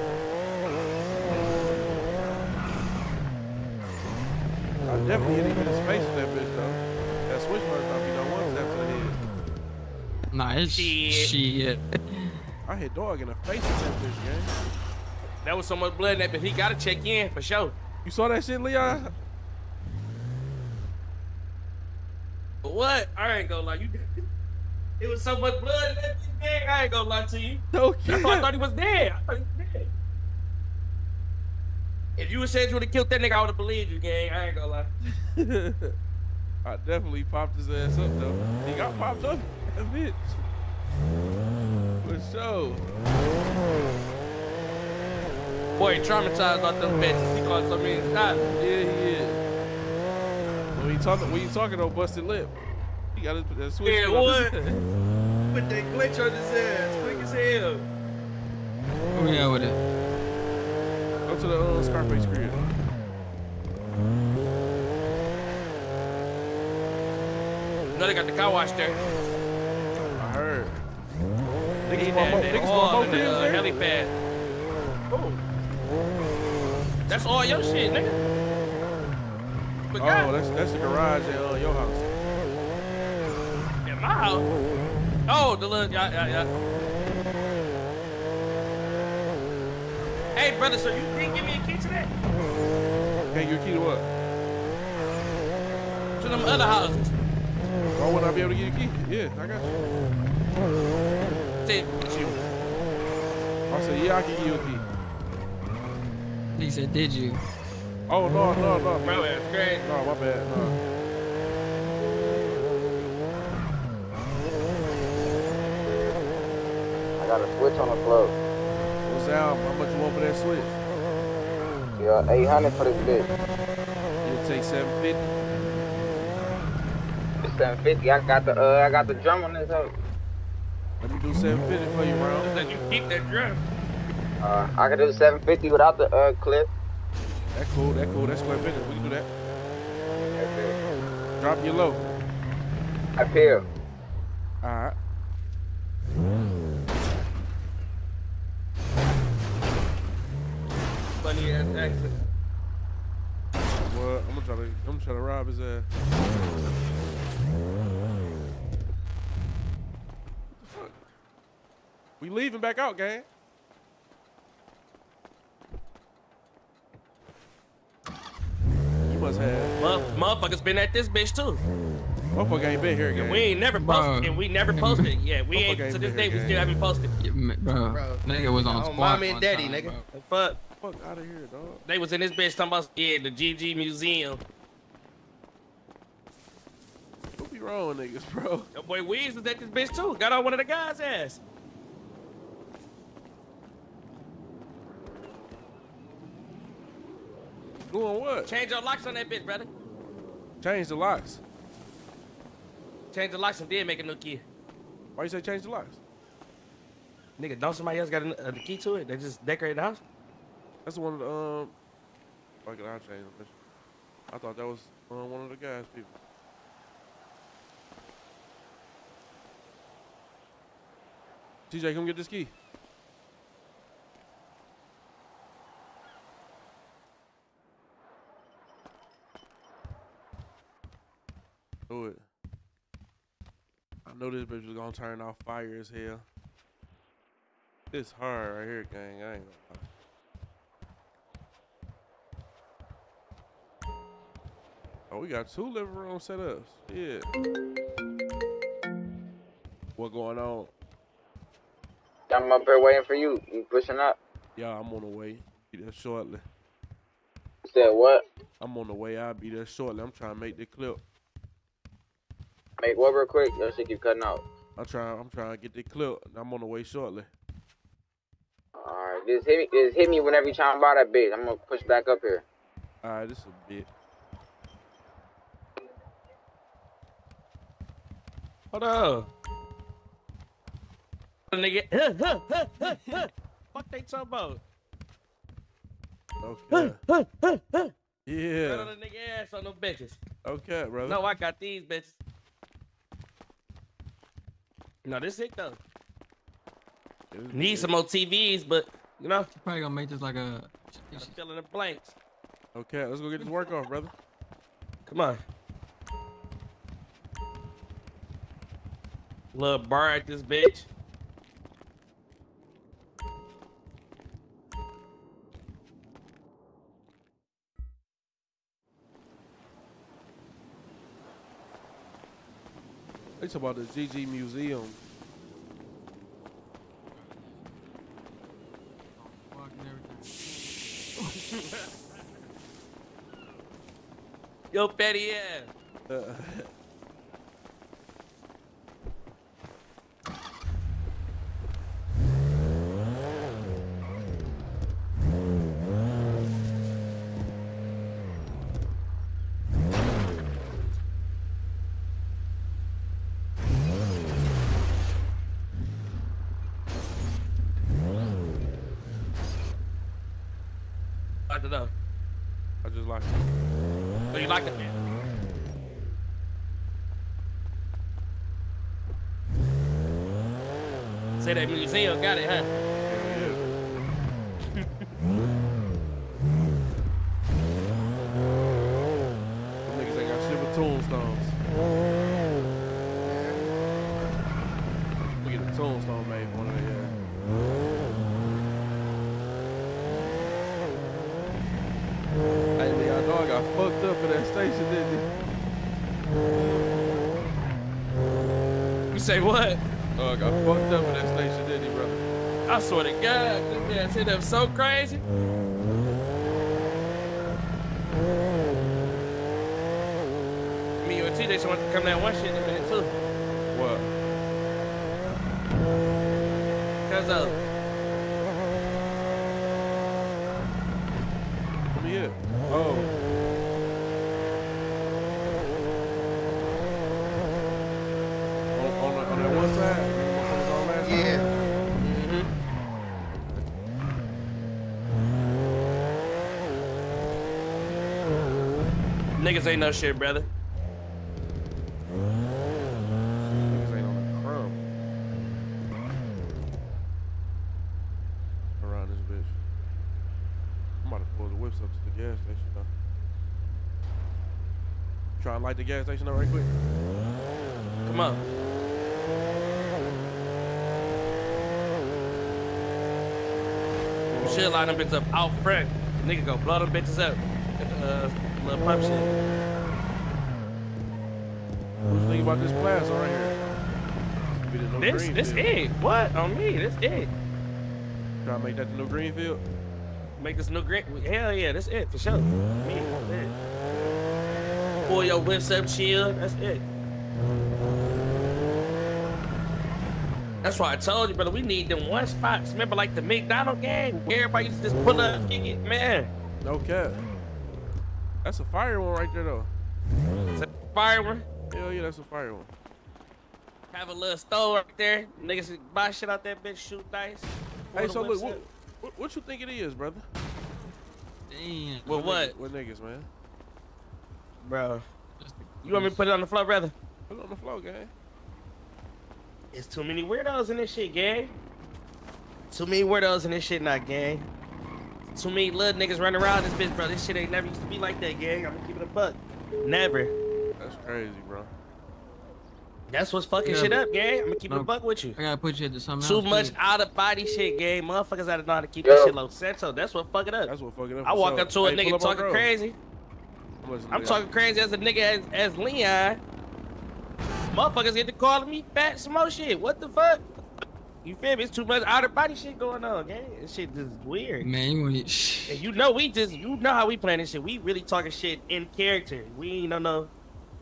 Speaker 7: I definitely hit him in his face with that bitch though. That switch mark off, you know, one step to the head.
Speaker 5: Nah, it's
Speaker 3: Shit.
Speaker 5: shit.
Speaker 7: I hit dog in the face with that bitch, gang.
Speaker 3: That was so much blood in that bitch. He gotta check in for sure.
Speaker 7: You saw that shit, Leon?
Speaker 3: What? I ain't gonna lie. You. It was so much blood in that gang. I ain't gonna lie to you.
Speaker 7: No
Speaker 3: That's why I thought he was dead. I thought he was dead. If you said you would have killed that nigga, I would have believed you, gang. I ain't gonna lie.
Speaker 7: I definitely popped his ass up though. He got popped up, that bitch. For sure.
Speaker 3: Boy, traumatized off them bitches. He caused so many shots.
Speaker 7: Yeah, he is. When he talking, when you talking though, busted lip. He got his, that switch.
Speaker 3: Yeah,
Speaker 7: foot
Speaker 3: what? Put that glitch on his ass, quick as hell.
Speaker 5: Where we at with it?
Speaker 7: Go to the uh, Scarface crib.
Speaker 3: You know they got the car wash there.
Speaker 7: I heard.
Speaker 3: They
Speaker 7: Niggas
Speaker 3: need
Speaker 7: want
Speaker 3: that,
Speaker 7: mo-
Speaker 3: that
Speaker 7: niggas want more
Speaker 3: the uh,
Speaker 7: cribs there?
Speaker 3: helipad. That's all your shit, nigga. But
Speaker 7: Oh,
Speaker 3: God,
Speaker 7: that's that's the garage at uh, your house.
Speaker 3: in my house. Oh, the little, yeah, yeah, yeah. Hey, brother, so you can give me a key to that?
Speaker 7: Can't get a key to what?
Speaker 3: To them other houses.
Speaker 7: Why wouldn't I be able to get a key? Yeah, I got you.
Speaker 3: It's you.
Speaker 7: I said, yeah, I can give you a key.
Speaker 5: He said, did you?
Speaker 7: Oh no, no, no,
Speaker 3: Bro, that's great.
Speaker 7: no, my bad. No.
Speaker 9: I got a switch on the plug.
Speaker 7: What's out? How much you want for that switch?
Speaker 9: Yeah, 800 for this bitch.
Speaker 7: You'll take seven fifty.
Speaker 9: It's 750. I got the uh, I got the drum on this hoe.
Speaker 7: Let me do seven fifty for you, bro.
Speaker 3: Let you keep that drum.
Speaker 9: Uh, I can do 750 without the uh clip.
Speaker 7: That cool. That cool. That's square business. We can do that.
Speaker 9: That's.
Speaker 7: Drop your low.
Speaker 9: I feel.
Speaker 7: All right.
Speaker 3: Funny ass accent.
Speaker 7: Well, I'm gonna try to. I'm gonna try to rob his ass. What the fuck? We leaving back out, gang. Must have.
Speaker 3: Mother- Motherfuckers been at this bitch too.
Speaker 7: Motherfucker ain't been here, gang.
Speaker 3: And we ain't never
Speaker 5: Bro.
Speaker 3: posted. And we never posted. Yeah, we ain't
Speaker 7: ain't
Speaker 3: to this day.
Speaker 7: here,
Speaker 3: We still haven't posted.
Speaker 5: Yeah, bro,
Speaker 3: Bro.
Speaker 5: nigga was on
Speaker 3: Oh,
Speaker 5: squad.
Speaker 3: mommy and daddy,
Speaker 5: time,
Speaker 3: nigga.
Speaker 5: bro.
Speaker 3: Fuck.
Speaker 7: Fuck out of here, dog.
Speaker 3: They was in this bitch talking about yeah the GG museum.
Speaker 7: What be wrong with niggas, bro?
Speaker 3: Your boy Weez was at this bitch too. Got on one of the guys' ass.
Speaker 7: Doing what?
Speaker 3: Change your locks on that bitch, brother.
Speaker 7: Change the locks.
Speaker 3: Change the locks and then make a new key.
Speaker 7: Why you say change the locks?
Speaker 3: Nigga, don't somebody else got a, a key to it? They just decorate the house.
Speaker 7: That's one of the um. Fuck it, I'll change it. I thought that was um, one of the guys' people. TJ, come get this key. Do it. I know this bitch was gonna turn off fire as hell. This hard right here, gang. I ain't gonna lie. Oh, we got two living room setups. Yeah. What going on?
Speaker 9: I'm up here waiting for you. You pushing up?
Speaker 7: Yeah, I'm on the way. Be there shortly.
Speaker 9: You said what?
Speaker 7: I'm on the way. I'll be there shortly. I'm trying to make the clip.
Speaker 9: Make what real quick? Your shit keep cutting out.
Speaker 7: I'm trying. I'm trying to get the clip. I'm on the way shortly.
Speaker 9: Alright, just hit me. Just hit me whenever you trying to buy that bitch. I'm gonna push back up here.
Speaker 7: All right, this is a bit.
Speaker 3: Hold on. Nigga, fuck they talking about?
Speaker 7: Okay.
Speaker 3: Right on
Speaker 7: Yeah.
Speaker 3: the nigga ass on them bitches.
Speaker 7: Okay, brother.
Speaker 3: No, I got these bitches. No, this it though.
Speaker 7: It-
Speaker 3: Need
Speaker 7: it-
Speaker 3: some more TVs, but you know,
Speaker 5: Probably gonna make this like a.
Speaker 3: I'm filling the blanks.
Speaker 7: Okay, let's go get this work off, brother.
Speaker 3: Come on. Little bar at this bitch.
Speaker 7: They talk about the GG Museum.
Speaker 3: Yo, petty ass.
Speaker 7: Uh,
Speaker 3: I don't know.
Speaker 7: I just like
Speaker 3: Oh, you like it, man? Say that museum got it, huh?
Speaker 7: Them niggas ain't got shit but tombstones. We get a tombstone made for one of their Hey, man, y'all I got fucked up at that station, didn't
Speaker 3: You say what?
Speaker 7: Oh, I got fucked up at that station, didn't he, brother?
Speaker 3: I swear to God, this man said that was so crazy. Me, and TJ should want to come down one shit in a minute too.
Speaker 7: What?
Speaker 3: Cause uh,
Speaker 7: Let me hear. Oh. On, on, the- on that one side? the motherfuckers on last side?
Speaker 3: Niggas ain't no shit, brother.
Speaker 7: Niggas ain't on the crumb. Around this bitch. I'm about to pull the whips up to the gas station though. Try and light the gas station up right quick.
Speaker 3: Come on. We should line them bitches up out front. Nigga go blow them bitches up. At the, uh, little pump shit.
Speaker 7: What you think about this plaza right here? Be
Speaker 3: This, this
Speaker 7: Greenfield.
Speaker 3: it. What? On me, this it.
Speaker 7: Try to make that the new Greenfield.
Speaker 3: Make this new green. Hell yeah, that's it for sure. Me, that's it. Pull your whips up, chill. That's it. That's why I told you, brother. We need them one spots. Remember, like the McDonald gang? Everybody used to just pull up, kick it, man.
Speaker 7: No cap. That's a fire one right there though.
Speaker 3: It's a fire one.
Speaker 7: Hell yeah, that's a fire one.
Speaker 3: Have a little store right there. Niggas buy shit out that bitch, shoot dice.
Speaker 7: Hey, so look, what, what, what you think it is, brother?
Speaker 5: Damn.
Speaker 3: Well, what?
Speaker 7: niggas- What niggas, man?
Speaker 3: Bro. You want me to put it on the floor, brother?
Speaker 7: Put it on the floor, gang.
Speaker 3: It's too many weirdos in this shit, gang. Too many weirdos in this shit, not gang. Too many little niggas running around this bitch, bro. This shit ain't never used to be like that, gang. I'm gonna keep it a buck. Never.
Speaker 7: That's crazy, bro.
Speaker 3: That's what's fucking
Speaker 5: Yeah,
Speaker 3: shit up, gang. I'm gonna keep it
Speaker 5: No.
Speaker 3: a buck with you.
Speaker 5: I gotta put you into something
Speaker 3: Too
Speaker 5: else.
Speaker 3: much
Speaker 5: too.
Speaker 3: out of body shit, gang. Motherfuckers gotta know how to keep
Speaker 9: Yo.
Speaker 3: that shit low central. That's what fuck it up.
Speaker 7: That's what fucking up.
Speaker 3: I walk
Speaker 7: sure.
Speaker 3: up to a
Speaker 7: Hey,
Speaker 3: nigga talking crazy.
Speaker 7: I'm, listening
Speaker 3: talking crazy as a nigga as, as Leon. Motherfuckers get to calling me fat some more shit. What the fuck? You feel me? It's too much out of body shit going on, gang. This shit just weird.
Speaker 5: Man, you want shh.
Speaker 3: And you know we just you know how we playing this shit. We really talking shit in character. We ain't on no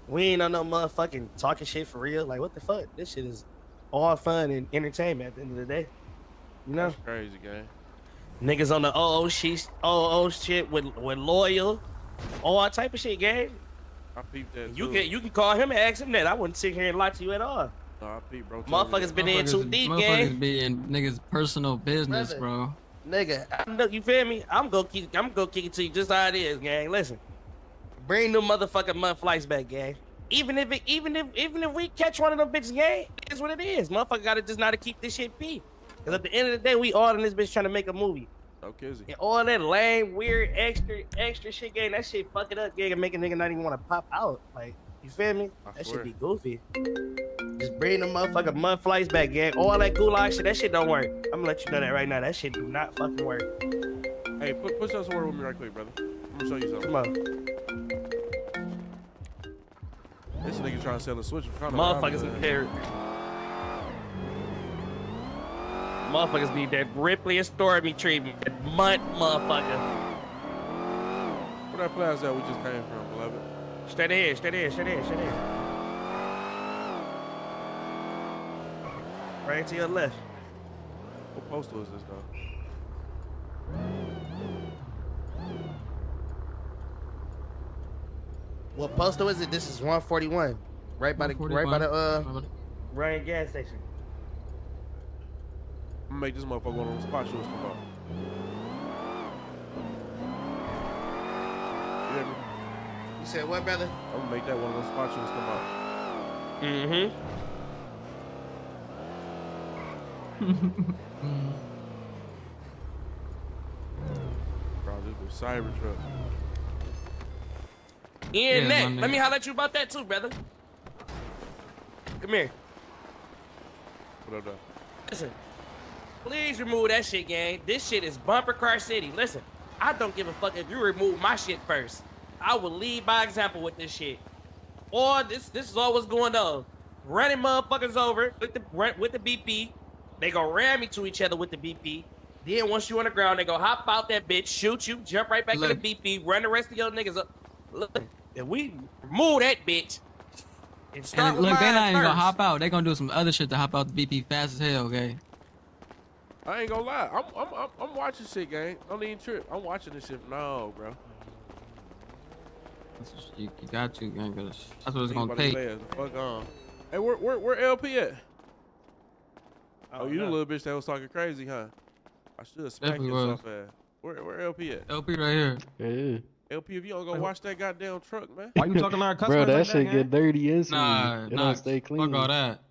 Speaker 3: we ain't on no motherfucking talking shit for real. Like what the fuck? This shit is all fun and entertainment at the end of the day. You know?
Speaker 7: That's crazy, gang.
Speaker 3: Niggas on the oh, oh, OO shit OO oh, shit with with loyal. All type of shit, gang.
Speaker 7: I peeped that.
Speaker 3: You
Speaker 7: too.
Speaker 3: can you can call him and ask him that. I wouldn't sit here and lie to you at all.
Speaker 7: No, bro. Tell me
Speaker 3: Motherfuckers been in too
Speaker 5: Motherfuckers-
Speaker 3: deep,
Speaker 5: Motherfuckers
Speaker 3: gang.
Speaker 5: be in niggas' personal business, bro.
Speaker 3: Nigga, I know, you feel me? I'm gonna keep, I'm gonna kick it to you just how it is, gang. Listen, bring the motherfucking mud flights back, gang. Even if it, even if, even if we catch one of them bitches, gang, it's what it is. Motherfucker gotta just know to keep this shit p. Cause at the end of the day, we all in this bitch trying to make a movie.
Speaker 7: No kizzy.
Speaker 3: And all that lame, weird, extra, extra shit, gang. That shit fuck it up, gang, and make a nigga not even want to pop out. Like, you feel me?
Speaker 7: I
Speaker 3: that
Speaker 7: swear.
Speaker 3: should be goofy. Just bring the motherfucking mud flights back, gang. All that gulag shit, that shit don't work. I'm gonna let you know that right now. That shit do not fucking work.
Speaker 7: Hey, put, push us word with me right quick, brother. I'm gonna show you something.
Speaker 3: Come on.
Speaker 7: This nigga trying to sell a switch. in front of
Speaker 3: Motherfuckers
Speaker 7: Robin.
Speaker 3: in there. Motherfuckers need that Ripley and Stormy treatment. That mutt motherfucker.
Speaker 7: Where that plaza that we just came from, beloved?
Speaker 3: Straight ahead, straight ahead, straight ahead, straight ahead. Right to your left.
Speaker 7: What postal is this though?
Speaker 3: What postal is it? This is 141. Right by the right by the uh Ryan gas station.
Speaker 7: I'm gonna make this motherfucker one of them spot shows come out. You hear me?
Speaker 3: You said what, brother?
Speaker 7: I'm gonna make that one of those spot shows come out.
Speaker 3: Mm-hmm.
Speaker 7: Bro, this is cyber truck.
Speaker 3: Ian
Speaker 5: Yeah,
Speaker 3: Neck. Let me
Speaker 5: nigga.
Speaker 3: holler at you about that too, brother. Come here.
Speaker 7: What up, though?
Speaker 3: Listen, please remove that shit, gang. This shit is bumper car city. Listen, I don't give a fuck if you remove my shit first. I will lead by example with this shit. Or this this is all what's going on. Running motherfuckers over with the with the BP. They go ram into each other with the BP. Then once you on the ground, they go hop out that bitch, shoot you, jump right back
Speaker 5: Look.
Speaker 3: in the BP, run the rest of your niggas up. Look, if we remove that bitch and start
Speaker 5: And
Speaker 3: with
Speaker 5: look, they
Speaker 3: mine
Speaker 5: not even gonna hop out. They gonna do some other shit to hop out the BP fast as hell, okay?
Speaker 7: I ain't gonna lie. I'm, I'm, I'm, I'm watching shit, gang. Don't even trip. I'm watching this shit. No, bro.
Speaker 5: That's what you, you got to, gang, 'cause that's what it's gonna
Speaker 7: about these
Speaker 5: take.
Speaker 7: Fuck on. Hey, where, where, where LP at? Oh, you the little bitch that was talking crazy, huh? I should have smacked
Speaker 5: Definitely
Speaker 7: yourself ass. Where, where LP at?
Speaker 5: LP right here.
Speaker 11: Yeah.
Speaker 7: LP, if you don't go watch that goddamn truck, man.
Speaker 8: Why you talking to our
Speaker 11: Bro, that
Speaker 8: like
Speaker 11: shit
Speaker 8: that,
Speaker 11: get dirty instantly.
Speaker 5: Nah,
Speaker 11: it
Speaker 5: nah,
Speaker 11: don't stay clean.
Speaker 5: fuck all that.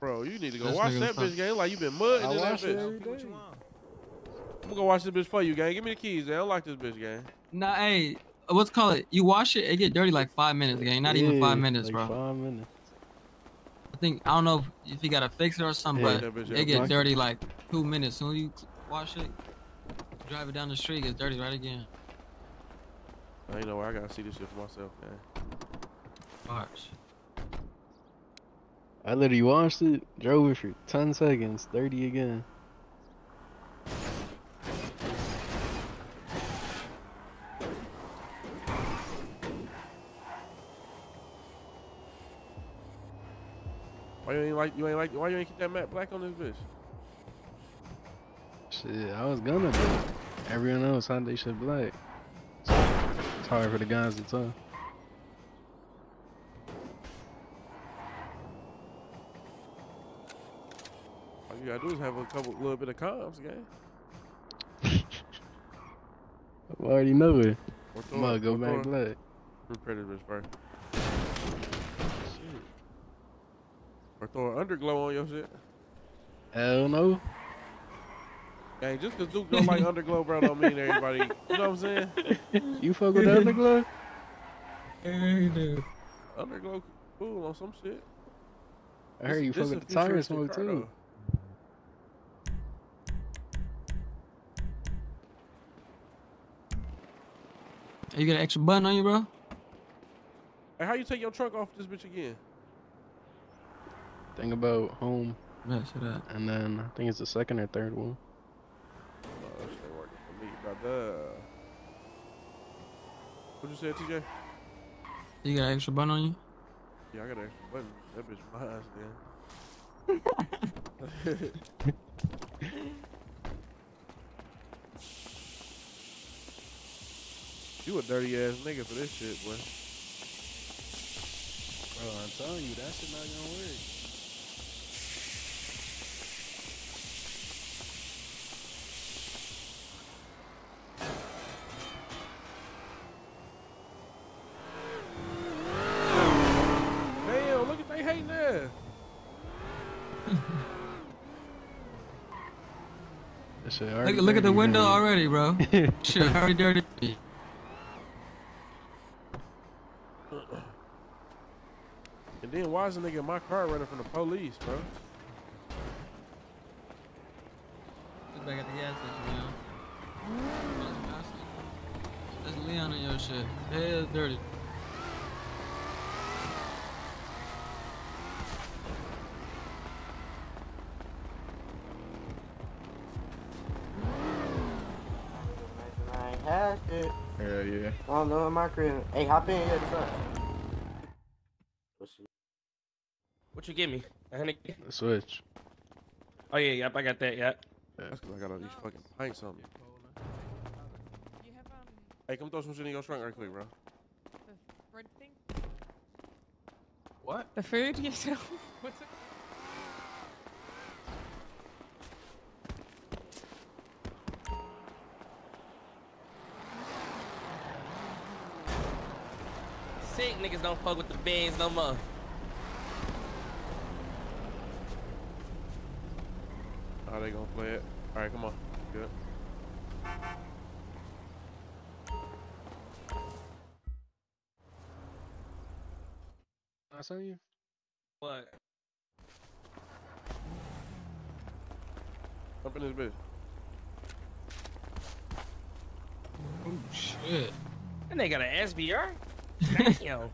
Speaker 7: Bro, you need to go
Speaker 5: This
Speaker 7: watch that bitch, gang. Like you been mudding
Speaker 11: I
Speaker 7: in that
Speaker 11: watch it
Speaker 7: bitch. I'm gonna go watch this bitch for you, gang. Give me the keys, man. I don't like this bitch, gang.
Speaker 5: Nah, hey, what's called it? You wash it, it get dirty like five minutes, gang. Not even five minutes,
Speaker 11: like
Speaker 5: bro.
Speaker 11: Five minutes.
Speaker 5: I think I don't know if, if you gotta fix it or something,
Speaker 11: Yeah,
Speaker 7: that bitch
Speaker 5: but it get
Speaker 11: Wash it.
Speaker 5: dirty like two minutes. Soon you wash it, drive it down the street, it gets dirty right again.
Speaker 7: I ain't know where I gotta see this shit for myself, man.
Speaker 5: Watch.
Speaker 11: I literally washed it, drove it for 10 seconds, 30 again.
Speaker 7: Like you ain't like why you ain't keep that matte black on this bitch?
Speaker 11: Shit, I was gonna, but everyone else had they shit black. It's hard for the guys to tell.
Speaker 7: All you gotta do is have a couple little bit of comms, gang.
Speaker 11: I already know it. Gonna go back black.
Speaker 7: Repair this bitch first. Shit. Or throw an underglow on your shit.
Speaker 11: Hell no.
Speaker 7: Gang, just cause Duke don't like underglow, bro, don't mean everybody. You know what I'm saying?
Speaker 11: You fuck with the underglow?
Speaker 7: Underglow, cool on some shit.
Speaker 11: I heard you
Speaker 7: this
Speaker 11: fuck
Speaker 7: a
Speaker 11: with the tire
Speaker 7: futuristic
Speaker 11: smoke
Speaker 7: car,
Speaker 11: too.
Speaker 7: though.
Speaker 5: You got an extra button on you, bro?
Speaker 7: Hey, how you take your trunk off this bitch again?
Speaker 11: Think about home,
Speaker 5: Yeah, say that.
Speaker 11: and then I think it's the second or third one.
Speaker 7: Oh, that shit ain't working for me, brother. What you said, TJ?
Speaker 5: You got an extra button on you?
Speaker 7: Yeah, I got an extra button. That bitch my ass, man. you a dirty ass nigga for this shit, boy.
Speaker 11: Bro, I'm telling you, that shit not gonna work. Shit.
Speaker 5: Look,
Speaker 11: already
Speaker 5: look at the window
Speaker 11: man.
Speaker 5: already, bro. Shit, already dirty.
Speaker 7: And then why is a nigga in my car running from the police, bro?
Speaker 5: Look back at the gas station, man. That's Leon on your shit. Hell dirty.
Speaker 2: Don't know in my crib. Hey, hop in here. What's up?
Speaker 3: What you give me? A hundred?
Speaker 11: The switch.
Speaker 3: Oh yeah, yep, I got that. Yep.
Speaker 7: That's because I got all these fucking pints on me. Um, um, hey, come throw some shit in your trunk right quick, bro. The bread thing?
Speaker 5: What?
Speaker 12: The food? Yes. What's it?
Speaker 3: Sick niggas don't fuck with the beans no more.
Speaker 7: How they gonna play it? All right, come on. Good.
Speaker 11: I saw you.
Speaker 3: What?
Speaker 7: Up in this bitch.
Speaker 5: Oh shit.
Speaker 3: And they got an SBR? Damn.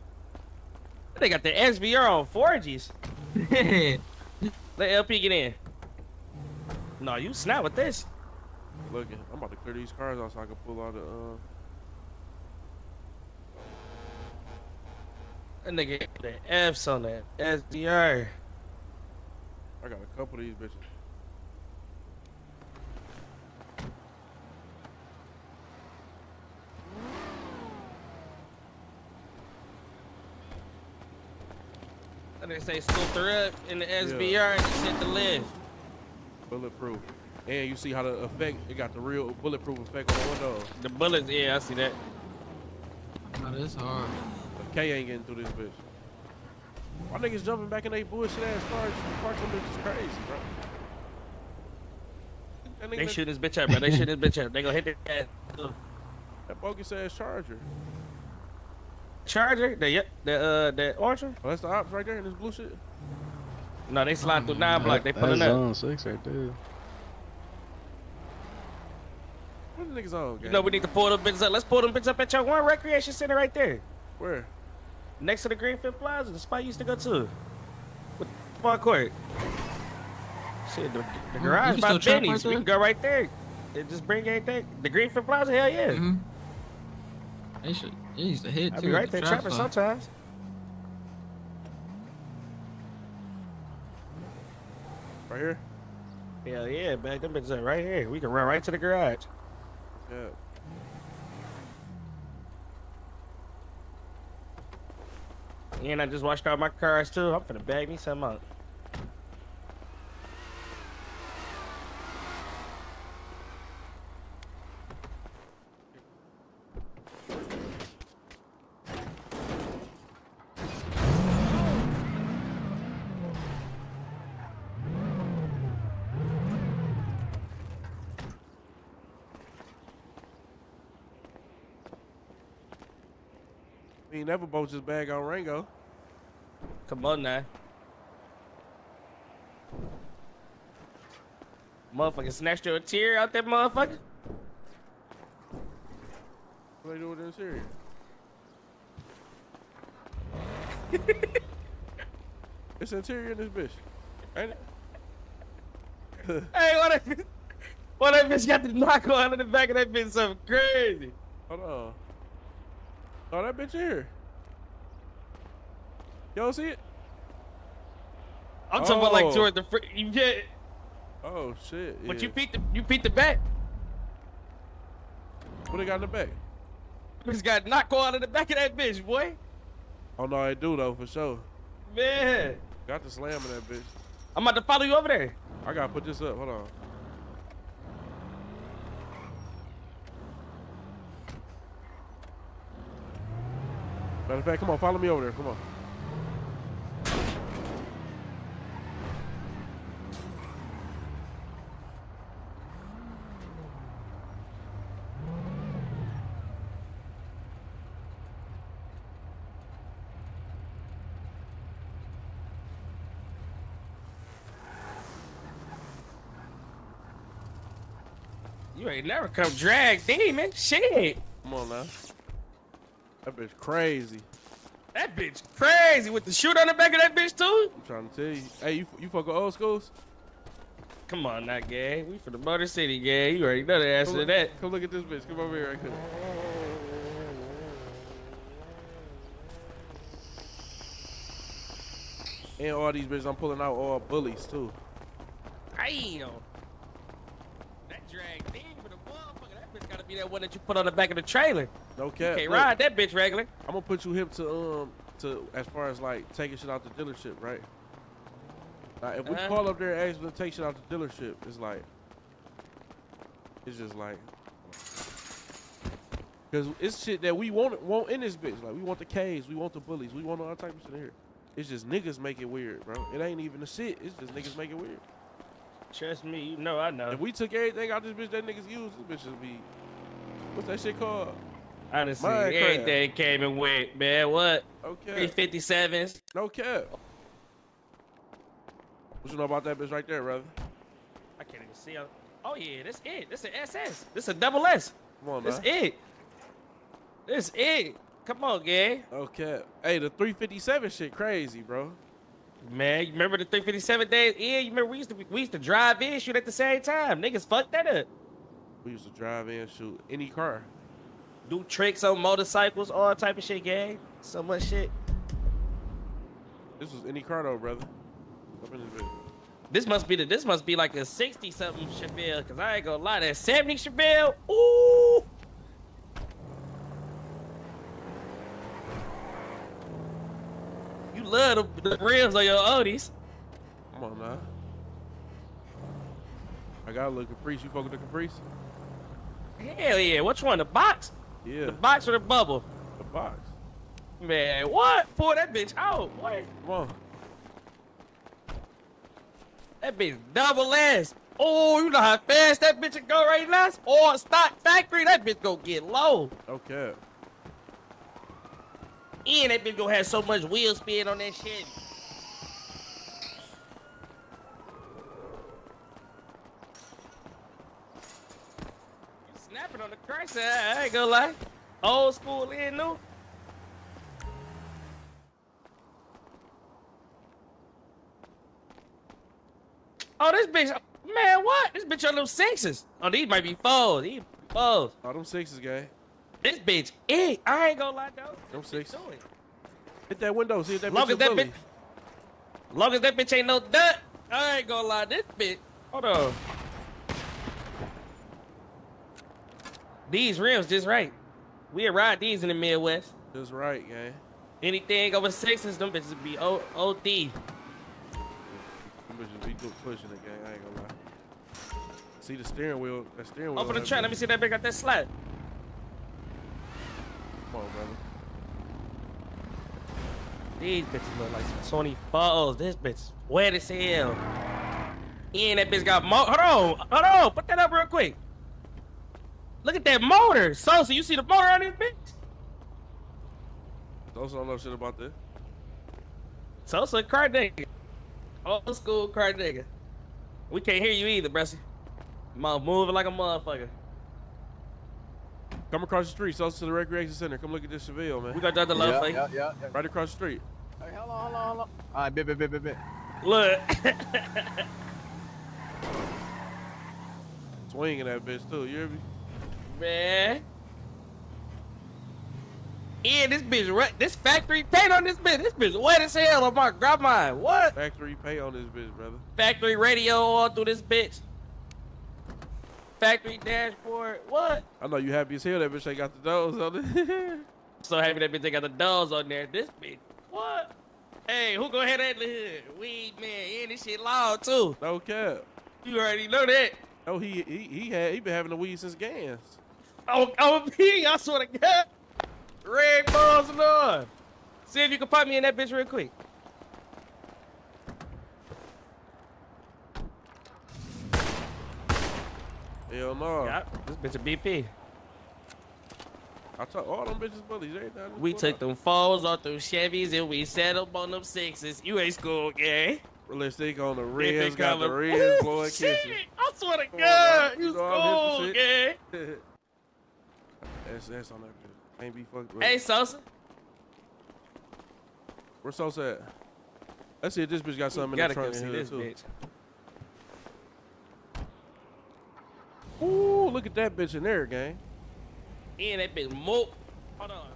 Speaker 3: They got the SBR on 4Gs. Let LP get in. No, you snap with this.
Speaker 7: Looking, I'm about to clear these cars out so I can pull out the. Uh...
Speaker 3: That nigga the F's on that SBR.
Speaker 7: I got a couple of these bitches.
Speaker 3: They say scoop her up in the SBR and just hit the lid.
Speaker 7: Bulletproof. And you see how the effect, it got the real bulletproof effect on the windows.
Speaker 3: The bullets, yeah, I see that.
Speaker 5: Oh, this hard.
Speaker 7: The K ain't getting through this bitch. Why niggas jumping back in they bullshit ass cars just to park them bitches crazy, bro?
Speaker 3: They
Speaker 7: that-
Speaker 3: shoot this bitch up, bro. They shoot this bitch up. They gonna hit the ass.
Speaker 7: that bogus ass Charger.
Speaker 3: Charger? The yep, the uh the Archer?
Speaker 7: Oh, that's the ops right there in this blue shit.
Speaker 3: No, they slide through nine block. They
Speaker 11: That's
Speaker 3: pulling up.
Speaker 11: zone six right there.
Speaker 7: What the niggas on?
Speaker 3: You know we need to pull them bitches up. Let's pull them bitches up at your one recreation center right there.
Speaker 7: Where?
Speaker 3: Next to the Greenfield Plaza, the spot you used to go to. With the ball court. Shit, the, the garage
Speaker 5: can
Speaker 3: by
Speaker 5: still trap
Speaker 3: Benny's.
Speaker 5: right
Speaker 3: we can go right there. They just bring anything. The Greenfield Plaza, hell yeah.
Speaker 5: Mm-hmm. They should. They used to hit
Speaker 3: I'll be right there
Speaker 5: trap
Speaker 3: trapping
Speaker 5: spot.
Speaker 3: sometimes.
Speaker 7: Right here?
Speaker 3: Hell yeah, man. Them bitches are right here. We can run right to the garage.
Speaker 7: Yeah.
Speaker 3: And I just washed out my cars too. I'm finna bag me some up.
Speaker 7: Never both just bag on Ringo.
Speaker 3: Come on now. Motherfucker snatched your tear out that motherfucker.
Speaker 7: What are you doing in this area? it's interior in this bitch. Ain't it?
Speaker 3: Hey, what if what if bitch got the knock on in the back of that bitch something crazy?
Speaker 7: Hold on. Oh, that bitch here. Y'all see it?
Speaker 3: I'm talking about like
Speaker 7: Oh.
Speaker 3: toward the fr- you get
Speaker 7: Oh shit.
Speaker 3: but
Speaker 7: yeah.
Speaker 3: you peeked the you peeked the back.
Speaker 7: What they got in the back?
Speaker 3: Bitch got knock out in the back of that bitch, boy.
Speaker 7: Oh no, I do though for sure.
Speaker 3: Man.
Speaker 7: Got the slam in that bitch.
Speaker 3: I'm about to follow you over there.
Speaker 7: I gotta put this up. Hold on. Matter of fact, come on, follow me over there. Come on.
Speaker 3: Never come drag demon. Shit.
Speaker 7: Come on now. That bitch crazy.
Speaker 3: That bitch crazy with the shoot on the back of that bitch too.
Speaker 7: I'm trying to tell you. Hey, you you fuck with old schools?
Speaker 3: Come on, now, gang. We from the Motor City, gang. You already know the answer
Speaker 7: Come
Speaker 3: to that.
Speaker 7: Come look at this bitch. Come over here right quick. And all these bitches I'm pulling out all bullies too.
Speaker 3: Damn. That drag demon, be that one that you put on the back of the trailer.
Speaker 7: No cap.
Speaker 3: Can't
Speaker 7: Look,
Speaker 3: ride that bitch regular.
Speaker 7: I'm gonna put you hip to um to as far as like taking shit out the dealership, right? Like if we
Speaker 3: Uh-huh.
Speaker 7: call up there and ask them to take shit out the dealership, it's like it's just like because it's shit that we want want in this bitch. Like we want the K's, we want the bullies, we want all type of shit here. It's just niggas make it weird, bro. It ain't even the shit. It's just niggas make it weird.
Speaker 3: Trust me, you know I know.
Speaker 7: If we took everything out this bitch that niggas use, this bitch would be what's that shit called?
Speaker 3: Honestly,
Speaker 7: Minecraft.
Speaker 3: everything came and went, man. What?
Speaker 7: Okay.
Speaker 3: 357s.
Speaker 7: No cap. What you know about that bitch right there, brother?
Speaker 3: I can't even see. her. Oh yeah, that's it. This an SS. This is a double S.
Speaker 7: Come on, man.
Speaker 3: it. That's it. Come on, gang.
Speaker 7: Okay. Hey, the 357 shit crazy, bro.
Speaker 3: Man, you remember the 357 days? Yeah, you remember we used to we used to drive in, shoot at the same time. Niggas fucked that up.
Speaker 7: We used to drive in, shoot any car.
Speaker 3: Do tricks on motorcycles, all type of shit, gang. So much shit.
Speaker 7: This was any car though, brother. This.
Speaker 3: This must be the this must be like a 60 something Chevelle, cause I ain't gonna lie, that 70 Chevelle, ooh. You love the, the rims on your Odis.
Speaker 7: Come on now. I got a little Caprice. You fuck with the Caprice?
Speaker 3: Hell yeah, which one? The box?
Speaker 7: Yeah,
Speaker 3: The box or the bubble?
Speaker 7: the box.
Speaker 3: Man, what? Pull that bitch out, boy.
Speaker 7: Come on.
Speaker 3: That bitch double S. Oh, you know how fast that bitch will go right now? Or stock factory, that bitch go get low.
Speaker 7: Okay.
Speaker 3: And that bitch gonna have so much wheel spin on that shit. You snapping on the crack side, I ain't gonna lie. Old school and new. Oh, this bitch, man, what? This bitch on them sixes. Oh, these might be fours. These fours.
Speaker 7: All them sixes, guy.
Speaker 3: This bitch, eh? I ain't gonna lie though.
Speaker 7: Them six.
Speaker 3: Do it.
Speaker 7: Hit that window. See if that
Speaker 3: Long
Speaker 7: bitch
Speaker 3: as that
Speaker 7: bully.
Speaker 3: bitch, long as that bitch ain't no nut, I ain't gonna lie. This bitch, hold on. These rims just right. We ride these in the Midwest.
Speaker 7: That's right, gang.
Speaker 3: Anything over sixes, them bitches be O O D.
Speaker 7: Them bitches be good pushing it, gang. I ain't gonna lie. See the steering wheel. That steering wheel.
Speaker 3: Open the trunk. Let me see that bitch got that slap.
Speaker 7: Come on, brother.
Speaker 3: These bitches look like some 24s. This bitch is wet as hell. And that bitch got mo- Hold on, hold on. Put that up real quick. Look at that motor. So, so you see the motor on this bitch?
Speaker 7: Those don't know shit about this.
Speaker 3: Sosa car nigga. Old school car nigga. We can't hear you either, Bressy. Mom moving like a motherfucker.
Speaker 7: Come across the street, so to the recreation center. Come look at this Chevelle, man.
Speaker 3: We got that the other love
Speaker 13: yeah, yeah, yeah, yeah.
Speaker 7: Right across the street.
Speaker 13: Hey, hold on, hold on, hold on. All right, bit, bit, bit, bit, bit.
Speaker 3: Look.
Speaker 7: Swinging that bitch too. You hear me?
Speaker 3: Man. Yeah, this bitch, right? This factory paint on this bitch. This bitch wet as hell on my grandma. What?
Speaker 7: Factory paint on this bitch, brother.
Speaker 3: Factory radio all through this bitch. Factory dashboard. What?
Speaker 7: I know you happy as hell that bitch ain't got the doors on it.
Speaker 3: So happy that bitch they got the doors on there. This bitch. What? Hey, who gonna have that the hood? Weed man. And this shit loud too.
Speaker 7: no cap.
Speaker 3: You already know that.
Speaker 7: Oh, he he he had he been having the weed since Gans.
Speaker 3: Oh, oh, me, I swear to God. Red balls and all. See if you can pop me in that bitch real quick.
Speaker 7: Hell no.
Speaker 3: Yeah, this bitch a BP.
Speaker 7: I told all them bitches bullies. Every
Speaker 3: We took them fours off them Chevys and we set up on them sixes. You ain't school, gang.
Speaker 7: Lipstick on the
Speaker 3: Big
Speaker 7: ribs, got the
Speaker 3: collar.
Speaker 7: ribs,
Speaker 3: Ooh,
Speaker 7: kisses.
Speaker 3: I swear to
Speaker 7: Come on,
Speaker 3: God, you
Speaker 7: know I'm
Speaker 3: cool,
Speaker 7: hip
Speaker 3: gang.
Speaker 7: to shit. That's that's on that bitch. Ain't be fucked with.
Speaker 3: Hey, Sosa.
Speaker 7: Where's Sosa at? Let's see if this bitch got something in
Speaker 3: Gotta
Speaker 7: the trunk in here
Speaker 3: this
Speaker 7: too.
Speaker 3: bitch.
Speaker 7: Ooh, look at that bitch in there, gang.
Speaker 3: And that bitch mope. Hold on.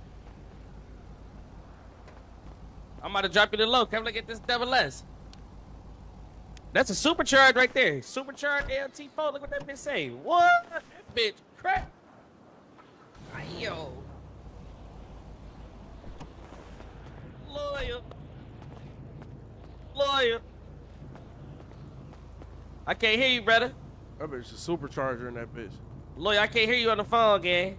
Speaker 3: I'm about to drop you the low. Come look at this double S. That's a supercharged right there. Supercharged LT4. Look what that bitch say. What? That bitch crap. Yo. Lawyer. Lawyer. I can't hear you, brother.
Speaker 7: That bitch is a supercharger in that bitch.
Speaker 3: Lawyer, I can't hear you on the phone, gang.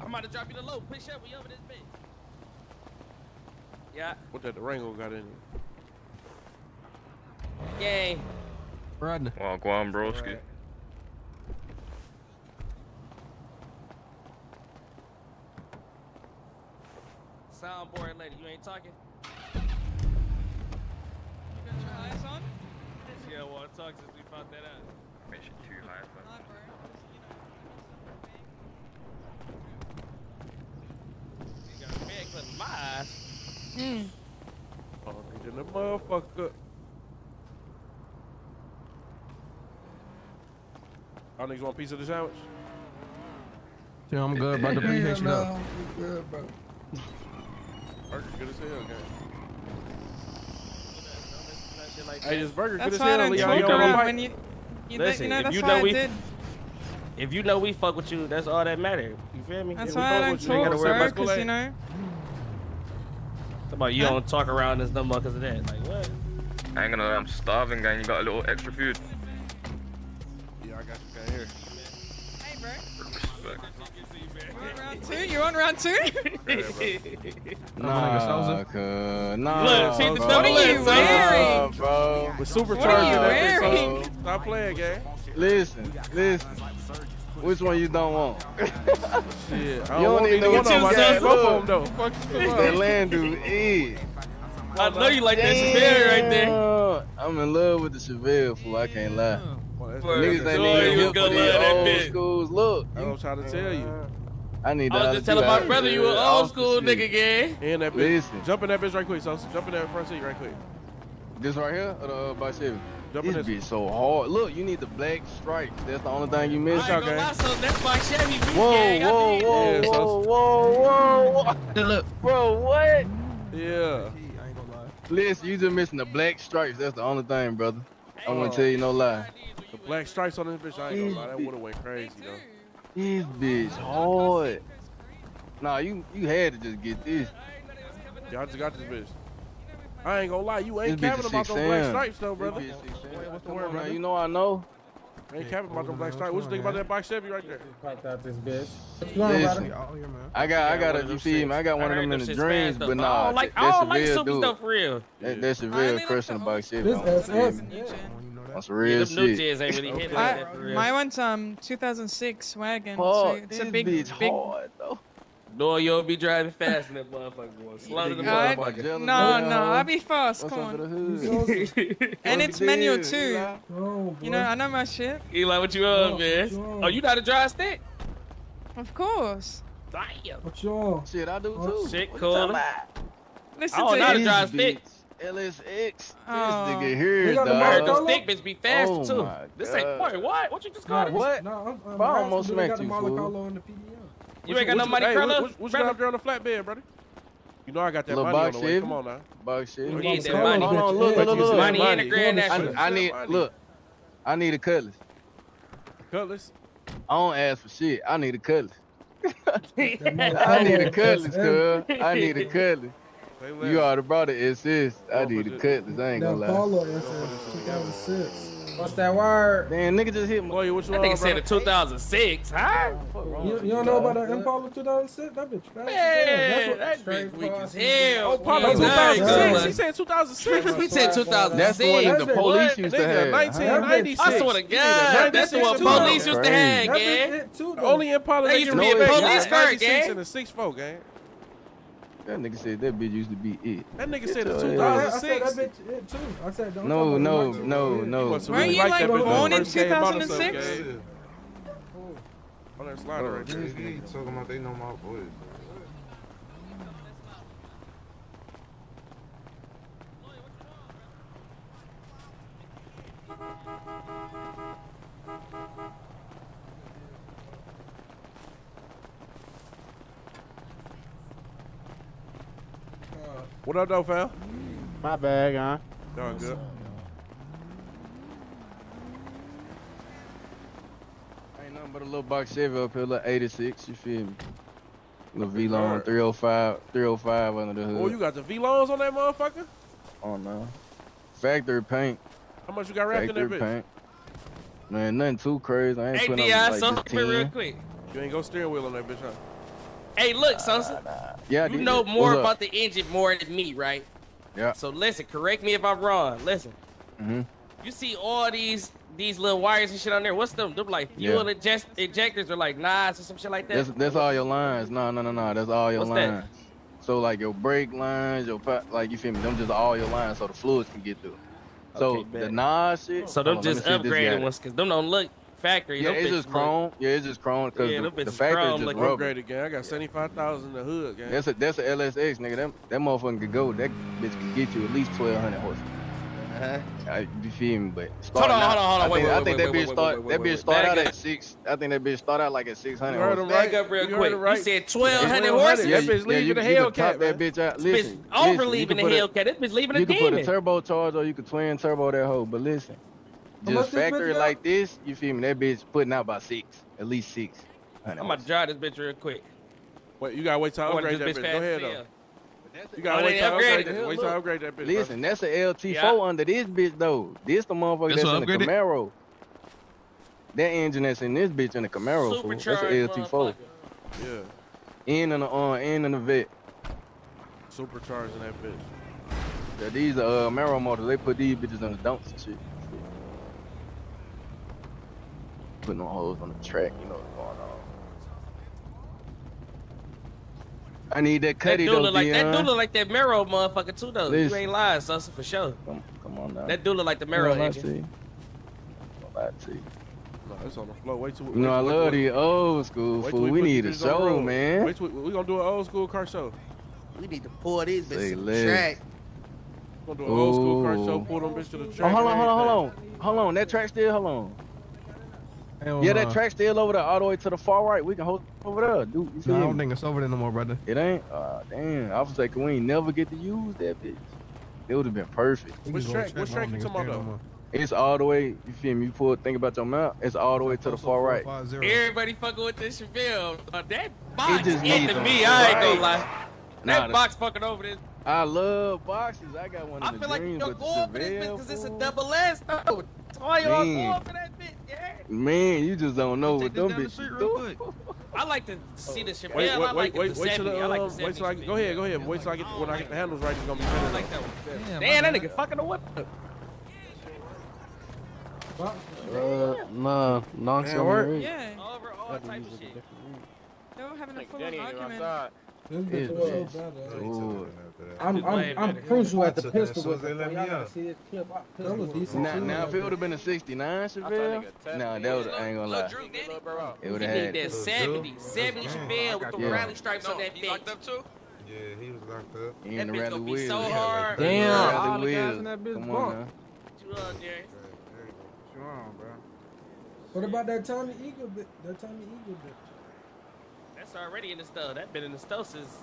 Speaker 3: I'm about to drop you the low. Push up. We over this bitch. Yeah,
Speaker 7: What that Durango got in it?
Speaker 3: gang.
Speaker 13: Rodney.
Speaker 10: Well, go on, broski.
Speaker 3: Soundboard lady, you ain't talking?
Speaker 12: You got your eyes on?
Speaker 3: She don't want to talk since we found that out.
Speaker 10: Make it too high.
Speaker 12: Nah, bro. Just, you know,
Speaker 3: You got a bad clip in my eyes.
Speaker 12: Mm.
Speaker 7: Oh, they did the motherfucker. Y'all niggas want a piece of the sandwich?
Speaker 13: Yeah, I'm good, brother. Appreciate you though.
Speaker 14: Good, bro.
Speaker 7: Burger good as hell, gang.
Speaker 3: Like
Speaker 7: Hey, this burger
Speaker 12: That's
Speaker 7: good as
Speaker 12: why I
Speaker 7: hell.
Speaker 12: don't
Speaker 7: Leon.
Speaker 12: talk
Speaker 7: You on
Speaker 12: about
Speaker 7: my
Speaker 12: when you. You,
Speaker 3: Listen,
Speaker 12: you know,
Speaker 3: if
Speaker 12: that's
Speaker 3: you
Speaker 12: why
Speaker 3: know
Speaker 12: I
Speaker 3: we-
Speaker 12: did.
Speaker 3: If you know we fuck with you, that's all that matter. You feel me?
Speaker 12: That's why I don't
Speaker 7: with you.
Speaker 12: Talk,
Speaker 7: worry
Speaker 12: sir.
Speaker 7: about
Speaker 12: Because you know.
Speaker 3: Talk about you don't talk around this no more because of that. Like what?
Speaker 10: I ain't gonna lie, I'm starving, gang. You got a little extra food.
Speaker 12: On round two? You on round two?
Speaker 8: Nah, cuz. Uh, nah,
Speaker 3: Look, see the
Speaker 8: bro.
Speaker 3: double
Speaker 12: What are you wearing?
Speaker 8: Nah, bro.
Speaker 7: With supercharger
Speaker 12: What are you wearing?
Speaker 7: Stop playing, gang.
Speaker 8: Listen, listen. Which one you don't want?
Speaker 7: Shit, I don't
Speaker 8: don't
Speaker 7: want
Speaker 8: even know
Speaker 7: either
Speaker 8: what
Speaker 7: one of them. I
Speaker 8: got,
Speaker 7: got both
Speaker 8: look.
Speaker 7: of them though. Fuck you,
Speaker 8: that land dude is.
Speaker 3: I know you like that Chevelle right there.
Speaker 8: I'm in love with the Chevelle, fool. I can't lie.
Speaker 7: Well.
Speaker 8: Niggas ain't even
Speaker 3: you
Speaker 8: here for
Speaker 3: gonna
Speaker 8: these old
Speaker 3: bitch.
Speaker 8: schools. Look,
Speaker 7: I was trying to tell you.
Speaker 8: I need that.
Speaker 3: I
Speaker 8: to
Speaker 3: was just telling my brother you an old school nigga, gang.
Speaker 7: And that bitch.
Speaker 8: Listen.
Speaker 7: Jump in that bitch right quick, so jump in that front seat right quick.
Speaker 8: This right here, or the uh, by seven?
Speaker 7: Jump
Speaker 8: This
Speaker 7: this.
Speaker 8: bitch so hard. Look, you need the black stripes. That's the only thing you
Speaker 3: I
Speaker 8: miss.
Speaker 3: ain't
Speaker 7: okay.
Speaker 3: lie, so that's my Chevy V
Speaker 8: Whoa,
Speaker 3: gang. I
Speaker 8: whoa,
Speaker 3: need-
Speaker 8: whoa,
Speaker 7: Yeah, so-
Speaker 8: whoa, whoa, whoa,
Speaker 14: Look,
Speaker 8: bro, what?
Speaker 7: Yeah.
Speaker 8: Listen, you just missing the black stripes. That's the only thing, brother. I'm gonna tell you no lie.
Speaker 7: The black stripes on this bitch, I ain't gonna lie. That would have went crazy though.
Speaker 8: This bitch hard. Nah, you you had to just get this.
Speaker 7: Y'all just got this bitch. I ain't gonna lie, you ain't
Speaker 8: This bitch
Speaker 7: capping about those black stripes though, brother.
Speaker 8: bitch 6'7".
Speaker 7: What's the word,
Speaker 8: on
Speaker 7: brother?
Speaker 8: You know I know.
Speaker 7: I Ain't capping about them black stripes. What you think about that bike Chevy right there?
Speaker 15: Piped out this bitch.
Speaker 8: Listen,
Speaker 13: All here, man.
Speaker 8: I got I got a you see me. I got one of them in the dreams,
Speaker 3: fast, though,
Speaker 8: but
Speaker 3: I
Speaker 8: nah,
Speaker 3: don't like, I don't
Speaker 8: a
Speaker 3: like
Speaker 8: real
Speaker 3: super
Speaker 8: dude.
Speaker 3: stuff for real.
Speaker 8: That, that's a
Speaker 12: I
Speaker 8: real
Speaker 12: only like
Speaker 8: crushing
Speaker 12: the
Speaker 8: bike
Speaker 12: old.
Speaker 15: This
Speaker 8: though.
Speaker 15: SS,
Speaker 12: New
Speaker 15: yeah.
Speaker 12: gen.
Speaker 8: That's real
Speaker 3: them new
Speaker 8: shit.
Speaker 3: jets ain't really hitting
Speaker 12: I,
Speaker 3: like that
Speaker 12: my one's um 2006 wagon, so
Speaker 8: Oh,
Speaker 12: it's
Speaker 8: this
Speaker 12: a big,
Speaker 8: bitch
Speaker 12: big.
Speaker 8: hard though.
Speaker 3: No, you'll be driving fast in that motherfucker, boy. Slow to the
Speaker 12: God,
Speaker 3: motherfucker.
Speaker 12: No, no, I'll be fast.
Speaker 8: What's
Speaker 12: Come
Speaker 8: up to the
Speaker 12: on. And it's manual too.
Speaker 15: Oh,
Speaker 12: You know, I know my shit.
Speaker 3: Eli, what you up,
Speaker 15: Oh,
Speaker 3: man?
Speaker 15: sure.
Speaker 3: Oh, you know how to drive stick?
Speaker 12: Of course.
Speaker 3: Damn.
Speaker 15: What y'all?
Speaker 8: Shit, I do too.
Speaker 3: shit,
Speaker 8: What you
Speaker 3: cool.
Speaker 8: talking about?
Speaker 12: Listen
Speaker 3: I don't
Speaker 12: to
Speaker 3: know how to
Speaker 12: him.
Speaker 3: drive
Speaker 8: This
Speaker 3: stick.
Speaker 8: Bitch, LSX.
Speaker 12: Oh.
Speaker 8: This nigga here,
Speaker 15: got the
Speaker 3: I heard those
Speaker 8: dog.
Speaker 3: stick be faster
Speaker 8: Oh
Speaker 3: too.
Speaker 8: my
Speaker 3: This ain't
Speaker 8: God.
Speaker 3: boy, what? What you just
Speaker 15: Nah,
Speaker 3: called it?
Speaker 8: What?
Speaker 15: Nah, I'm, I'm
Speaker 8: I almost
Speaker 15: do
Speaker 8: smacked you, fool.
Speaker 15: Carlo in the PDM.
Speaker 3: You ain't got no money,
Speaker 7: hey,
Speaker 3: Carlo?
Speaker 7: What, what, what you got up there on the flatbed, brother? You know I got that
Speaker 8: Little
Speaker 7: money on
Speaker 8: box
Speaker 7: the way. Come on now.
Speaker 8: Box shit.
Speaker 3: You need that money.
Speaker 7: you,
Speaker 8: Hold on,
Speaker 7: bitch.
Speaker 8: look, look, look,
Speaker 3: Money and the grand national.
Speaker 8: I need look. I need a cutlass.
Speaker 7: Cutlass.
Speaker 8: I don't ask for shit. I need a cutlass. I need
Speaker 15: Carlo
Speaker 8: a cutlass,
Speaker 15: SS.
Speaker 8: cuz. I need a cutlass.
Speaker 7: Say.
Speaker 8: You already brought the SS. I
Speaker 7: No,
Speaker 8: need
Speaker 7: but
Speaker 8: a
Speaker 7: it-
Speaker 8: cutlass. I ain't gonna lie.
Speaker 15: Polo SS 2006. What's that word?
Speaker 8: Damn, nigga just hit me.
Speaker 7: Boy, what you
Speaker 3: That
Speaker 7: on,
Speaker 3: nigga said in 2006, huh?
Speaker 15: You, you don't know about the Impala 2006? That bitch fast as hell.
Speaker 3: Man,
Speaker 15: That's
Speaker 3: that bitch weak as hell.
Speaker 7: Oh, Pablo, 2006.
Speaker 3: good.
Speaker 7: He said 2006.
Speaker 3: He said 2006.
Speaker 8: That's the one that the police used to have.
Speaker 7: 1996.
Speaker 3: I swear to God, that's the one police
Speaker 7: though.
Speaker 3: used to
Speaker 8: Crazy.
Speaker 3: have,
Speaker 15: That
Speaker 3: gang.
Speaker 7: The only Impala
Speaker 3: They
Speaker 7: they
Speaker 3: used
Speaker 7: can
Speaker 3: to be
Speaker 8: a
Speaker 7: respect
Speaker 8: police
Speaker 7: is
Speaker 3: car,
Speaker 7: 96
Speaker 3: gang.
Speaker 7: and a 6'4", gang.
Speaker 8: That nigga said that bitch used to be it.
Speaker 7: That nigga said it's
Speaker 8: your
Speaker 15: I, said that
Speaker 7: 2006.
Speaker 15: bitch it too. I said don't
Speaker 8: No, no, no, no.
Speaker 7: must
Speaker 12: Weren't
Speaker 7: really
Speaker 12: you,
Speaker 7: like
Speaker 12: like,
Speaker 7: that bitch when
Speaker 12: born
Speaker 7: it
Speaker 12: in
Speaker 7: first came out or
Speaker 12: 2006?
Speaker 7: something, gang. On that slider right there.
Speaker 16: He talking about they know my voice.
Speaker 7: What up, though, fam?
Speaker 13: My bag, huh?
Speaker 7: Doing good.
Speaker 8: Ain't nothing but a little box Chevy up here, like 86, you feel me? Little V-Long 305, 305 under the oh, hood.
Speaker 7: Oh, you got the V-Loans on that motherfucker?
Speaker 8: Oh, no. Factory paint.
Speaker 7: How much you got wrapped in
Speaker 8: Factory
Speaker 7: that bitch?
Speaker 8: paint. Man, nothing too crazy. I ain't
Speaker 3: Hey,
Speaker 8: putting
Speaker 3: Di,
Speaker 8: up like
Speaker 3: son,
Speaker 8: just
Speaker 3: come here real
Speaker 8: 10.
Speaker 3: quick.
Speaker 7: You ain't go steering wheel on that bitch, huh?
Speaker 3: Hey, look, Sosa.
Speaker 8: Yeah,
Speaker 3: You
Speaker 8: did.
Speaker 3: know more about the engine more than me, right?
Speaker 8: Yeah.
Speaker 3: So listen, correct me if I'm wrong. Listen,
Speaker 8: Mm-hmm.
Speaker 3: you see all these these little wires and shit on there. What's them? Them like fuel
Speaker 8: Yeah.
Speaker 3: eject- ejectors or like knives or some shit like that.
Speaker 8: That's that's all your lines. No, no, no, no. That's all your
Speaker 3: What's that?
Speaker 8: lines. So like your brake lines, your like you feel me? Them just all your lines, so the fluids can get through. So
Speaker 3: Okay,
Speaker 8: the
Speaker 3: bet.
Speaker 8: Nas shit.
Speaker 3: so them
Speaker 8: hold on, let
Speaker 3: just
Speaker 8: me see if this got
Speaker 3: upgraded ones, cause them don't look factory.
Speaker 8: Yeah, it's just
Speaker 3: look-
Speaker 8: chrome. Yeah, it's just chrome because
Speaker 3: Yeah,
Speaker 8: the,
Speaker 3: them
Speaker 8: the factory
Speaker 3: chrome
Speaker 8: just
Speaker 3: looking
Speaker 8: rubber.
Speaker 7: Upgraded, gang. I got 75,000 in the hood, gang.
Speaker 8: That's a that's a LSX, nigga. That that motherfucker could go. That bitch could get you at least twelve hundred horse.
Speaker 3: Uh-huh.
Speaker 8: I, you feel me? But
Speaker 3: Hold on,
Speaker 8: starting
Speaker 3: hold on, hold on.
Speaker 8: I
Speaker 3: Wait,
Speaker 8: think,
Speaker 3: wait,
Speaker 8: I
Speaker 3: wait,
Speaker 8: think
Speaker 3: wait,
Speaker 8: that
Speaker 3: wait,
Speaker 8: bitch start that bitch start out at six. I think that bitch start out like at six hundred.
Speaker 7: You heard him
Speaker 3: Back
Speaker 7: right.
Speaker 3: up real
Speaker 7: You heard
Speaker 3: quick.
Speaker 7: him right.
Speaker 3: You said 1,200
Speaker 7: 1200
Speaker 3: horses?
Speaker 7: That bitch leaving
Speaker 8: you,
Speaker 7: the
Speaker 8: you could
Speaker 7: Hellcat,
Speaker 8: top that bitch out.
Speaker 3: Bitch,
Speaker 8: Listen,
Speaker 3: over leaving the
Speaker 8: put a-
Speaker 3: Hellcat. This bitch leaving a
Speaker 8: You can put a
Speaker 3: turbo
Speaker 8: turbocharger or you can twin turbo that hoe. But listen,
Speaker 15: How much
Speaker 8: just
Speaker 15: this bitch
Speaker 8: factory
Speaker 15: got?
Speaker 8: like this, you feel me? That bitch putting out by six, at least six.
Speaker 3: I'm about to drive this bitch real quick.
Speaker 7: Wait, you gotta wait till I
Speaker 3: I
Speaker 7: upgrade
Speaker 3: this
Speaker 7: that
Speaker 3: bitch
Speaker 7: bitch. Go ahead, though. You gotta
Speaker 3: Oh,
Speaker 7: wait
Speaker 3: they
Speaker 7: till I upgrade that. Wait till upgrade that bitch. brother.
Speaker 8: Listen, that's a LT4
Speaker 3: Yeah.
Speaker 8: under this bitch though. This the motherfucker
Speaker 5: That's
Speaker 8: that's, in the
Speaker 5: upgraded?
Speaker 8: Camaro. That engine that's in this bitch in the Camaro, fool. That's a LT4.
Speaker 7: Yeah.
Speaker 8: In and the uh, in and the Vette.
Speaker 7: Supercharging that bitch.
Speaker 8: Yeah, these are uh, Camaro motors. They put these bitches in the dumps and shit. Putting on holes on the track, you know what's going on. I need that
Speaker 3: That
Speaker 8: cutty
Speaker 3: dude
Speaker 8: though,
Speaker 3: look like that
Speaker 8: Dion.
Speaker 3: dude look like that Mero motherfucker too though. You ain't lying, Sosa, for sure.
Speaker 8: Come, come on now.
Speaker 3: That dude look like the
Speaker 8: Don't
Speaker 3: Mero
Speaker 8: lie
Speaker 3: engine.
Speaker 8: to you. Don't lie to you.
Speaker 7: No, it's on the floor. Wait till
Speaker 8: You know I love
Speaker 7: wait
Speaker 8: these old school
Speaker 7: till
Speaker 8: fool. We
Speaker 7: put
Speaker 8: need a
Speaker 7: these bitches on the
Speaker 8: show,
Speaker 7: road.
Speaker 8: man.
Speaker 7: Wait till we, we gonna do an old school car show.
Speaker 3: We need to pull these
Speaker 8: Say
Speaker 3: bitches to the track.
Speaker 7: We gonna do an old school car show. Pull them bitches to the track.
Speaker 8: Oh,
Speaker 7: track.
Speaker 8: hold on, hold on, hold on. Hold on, that track still, hold on.
Speaker 15: Hell
Speaker 8: Yeah,
Speaker 15: nah.
Speaker 8: that track still over there, all the way to the far right. We can hold over there, dude. You feel
Speaker 13: Nah, I don't
Speaker 8: me?
Speaker 13: think it's over there no more, brother.
Speaker 8: It ain't? Uh, damn. I was like, we ain't never get to use that bitch. It would have been perfect.
Speaker 13: We
Speaker 7: Which
Speaker 13: can
Speaker 7: track-
Speaker 13: to
Speaker 7: which track you talking
Speaker 13: it's
Speaker 7: about,
Speaker 13: there no?
Speaker 8: It's all the way, you feel me? You pull, think about your map, it's all the way to the far right.
Speaker 3: Everybody fucking with this Chevelle. Uh, that box
Speaker 8: just
Speaker 3: into
Speaker 8: needs
Speaker 3: me.
Speaker 8: a
Speaker 3: I ain't gonna lie.
Speaker 8: Nah,
Speaker 3: That box fucking over this.
Speaker 8: I love boxes. I got one
Speaker 3: I
Speaker 8: of the
Speaker 3: feel like
Speaker 8: dreams,
Speaker 3: you're
Speaker 8: but the
Speaker 3: going for this bitch because it's a double S though. That's why y'all
Speaker 8: Man.
Speaker 3: going for that bitch, yeah.
Speaker 8: Man, you just don't know what
Speaker 13: Take
Speaker 8: them
Speaker 13: down the
Speaker 8: bitches
Speaker 13: street
Speaker 8: do.
Speaker 3: I like to see the Chevelle.
Speaker 7: Wait,
Speaker 3: I
Speaker 7: wait,
Speaker 3: like
Speaker 7: wait,
Speaker 3: the
Speaker 7: wait, wait till
Speaker 3: 70.
Speaker 7: the
Speaker 3: I like the
Speaker 7: wait till I
Speaker 3: 70
Speaker 7: go ahead, go ahead. Wait till I get when I get the handles right, it's gonna be better.
Speaker 3: I like that one.
Speaker 13: Damn,
Speaker 3: Damn, that nigga fucking the whip.
Speaker 11: Uh, nah, knocks
Speaker 7: Man,
Speaker 11: on
Speaker 7: work.
Speaker 11: the
Speaker 12: Yeah.
Speaker 3: Over all type of shit.
Speaker 12: They were having a full on argument.
Speaker 15: This bitch
Speaker 11: It's
Speaker 15: was so bad.
Speaker 8: Ooh.
Speaker 15: I'm I'm I'm crucial at the
Speaker 16: I took that
Speaker 15: pistol
Speaker 16: as
Speaker 15: with
Speaker 16: they
Speaker 15: it.
Speaker 16: let me
Speaker 15: Y'all gotta
Speaker 16: out.
Speaker 15: see this clip. I- Pistol was decent
Speaker 8: Now, now if it would have been a 69 Chevelle, nah, that would I ain't gonna lie. It
Speaker 3: You
Speaker 8: would
Speaker 3: need
Speaker 8: have had.
Speaker 3: that 70, 70 Chevelle with the rally stripes on that bitch.
Speaker 16: Yeah, he was locked up.
Speaker 8: in
Speaker 3: That
Speaker 8: the
Speaker 3: bitch
Speaker 8: rally
Speaker 3: gonna be so hard.
Speaker 15: Damn, all the guys in that bitch
Speaker 8: Come
Speaker 15: bump.
Speaker 8: on now.
Speaker 3: You up, uh, Jerry?
Speaker 16: What you on, bro?
Speaker 15: What about that Tommy Eagle bit? That Tommy Eagle bit.
Speaker 3: That's already in the stove. That been in the stove since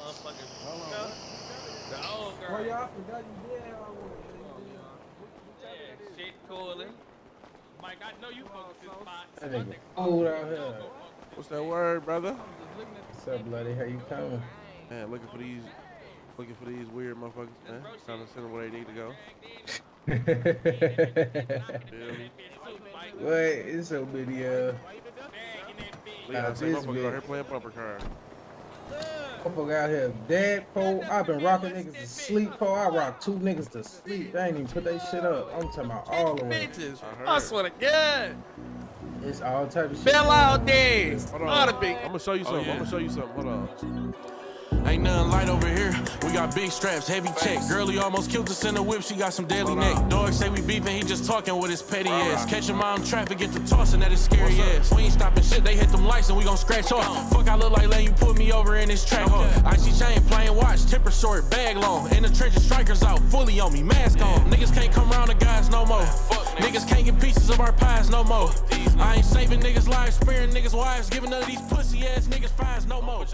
Speaker 3: motherfucking.
Speaker 15: Hold on.
Speaker 3: The old girl.
Speaker 15: y'all forgot you did have one.
Speaker 3: Yeah, shit cooling. Mike, I know you fuck with this box.
Speaker 15: That nigga old out here.
Speaker 7: What's that word, brother?
Speaker 15: What's up, bloody? How you coming?
Speaker 7: Man, looking for these, looking for these weird motherfuckers, man. Trying to send them where they need to go. Feel me?
Speaker 15: What? It's so many uh.
Speaker 7: Leon
Speaker 15: Nah, this
Speaker 7: motherfuckers out here playing bumper car.
Speaker 15: Motherfucker out here dead po. I've been rocking niggas to sleep po. I rock two niggas to sleep. They ain't even put that shit up. I'm talking about all the way.
Speaker 3: Bitches.
Speaker 7: I.
Speaker 3: I swear to God.
Speaker 15: It's all type of shit.
Speaker 3: Bell out days.
Speaker 7: Hold on. I'm gonna show you oh, something. I'm gonna show you something. Hold on.
Speaker 1: Ain't nothing light over here. We got big straps, heavy check. Girlie almost killed us in the whip. She got some deadly neck. Dog say we beefing. He just talking with his petty ass. Catch him out in traffic, get the tossing at his scary ass. We ain't stopping shit. They hit them lights and we gon' scratch off. Fuck, I look like letting you put me over in this track. Okay. Icy chain, playing watch, temper short, bag long. In the trenches, strikers out, fully on me, mask on. Niggas can't come around the guys no more. Niggas can't get pieces of our pies no more. I ain't saving niggas lives, sparing niggas wives, giving none of these pussy ass niggas fines no more.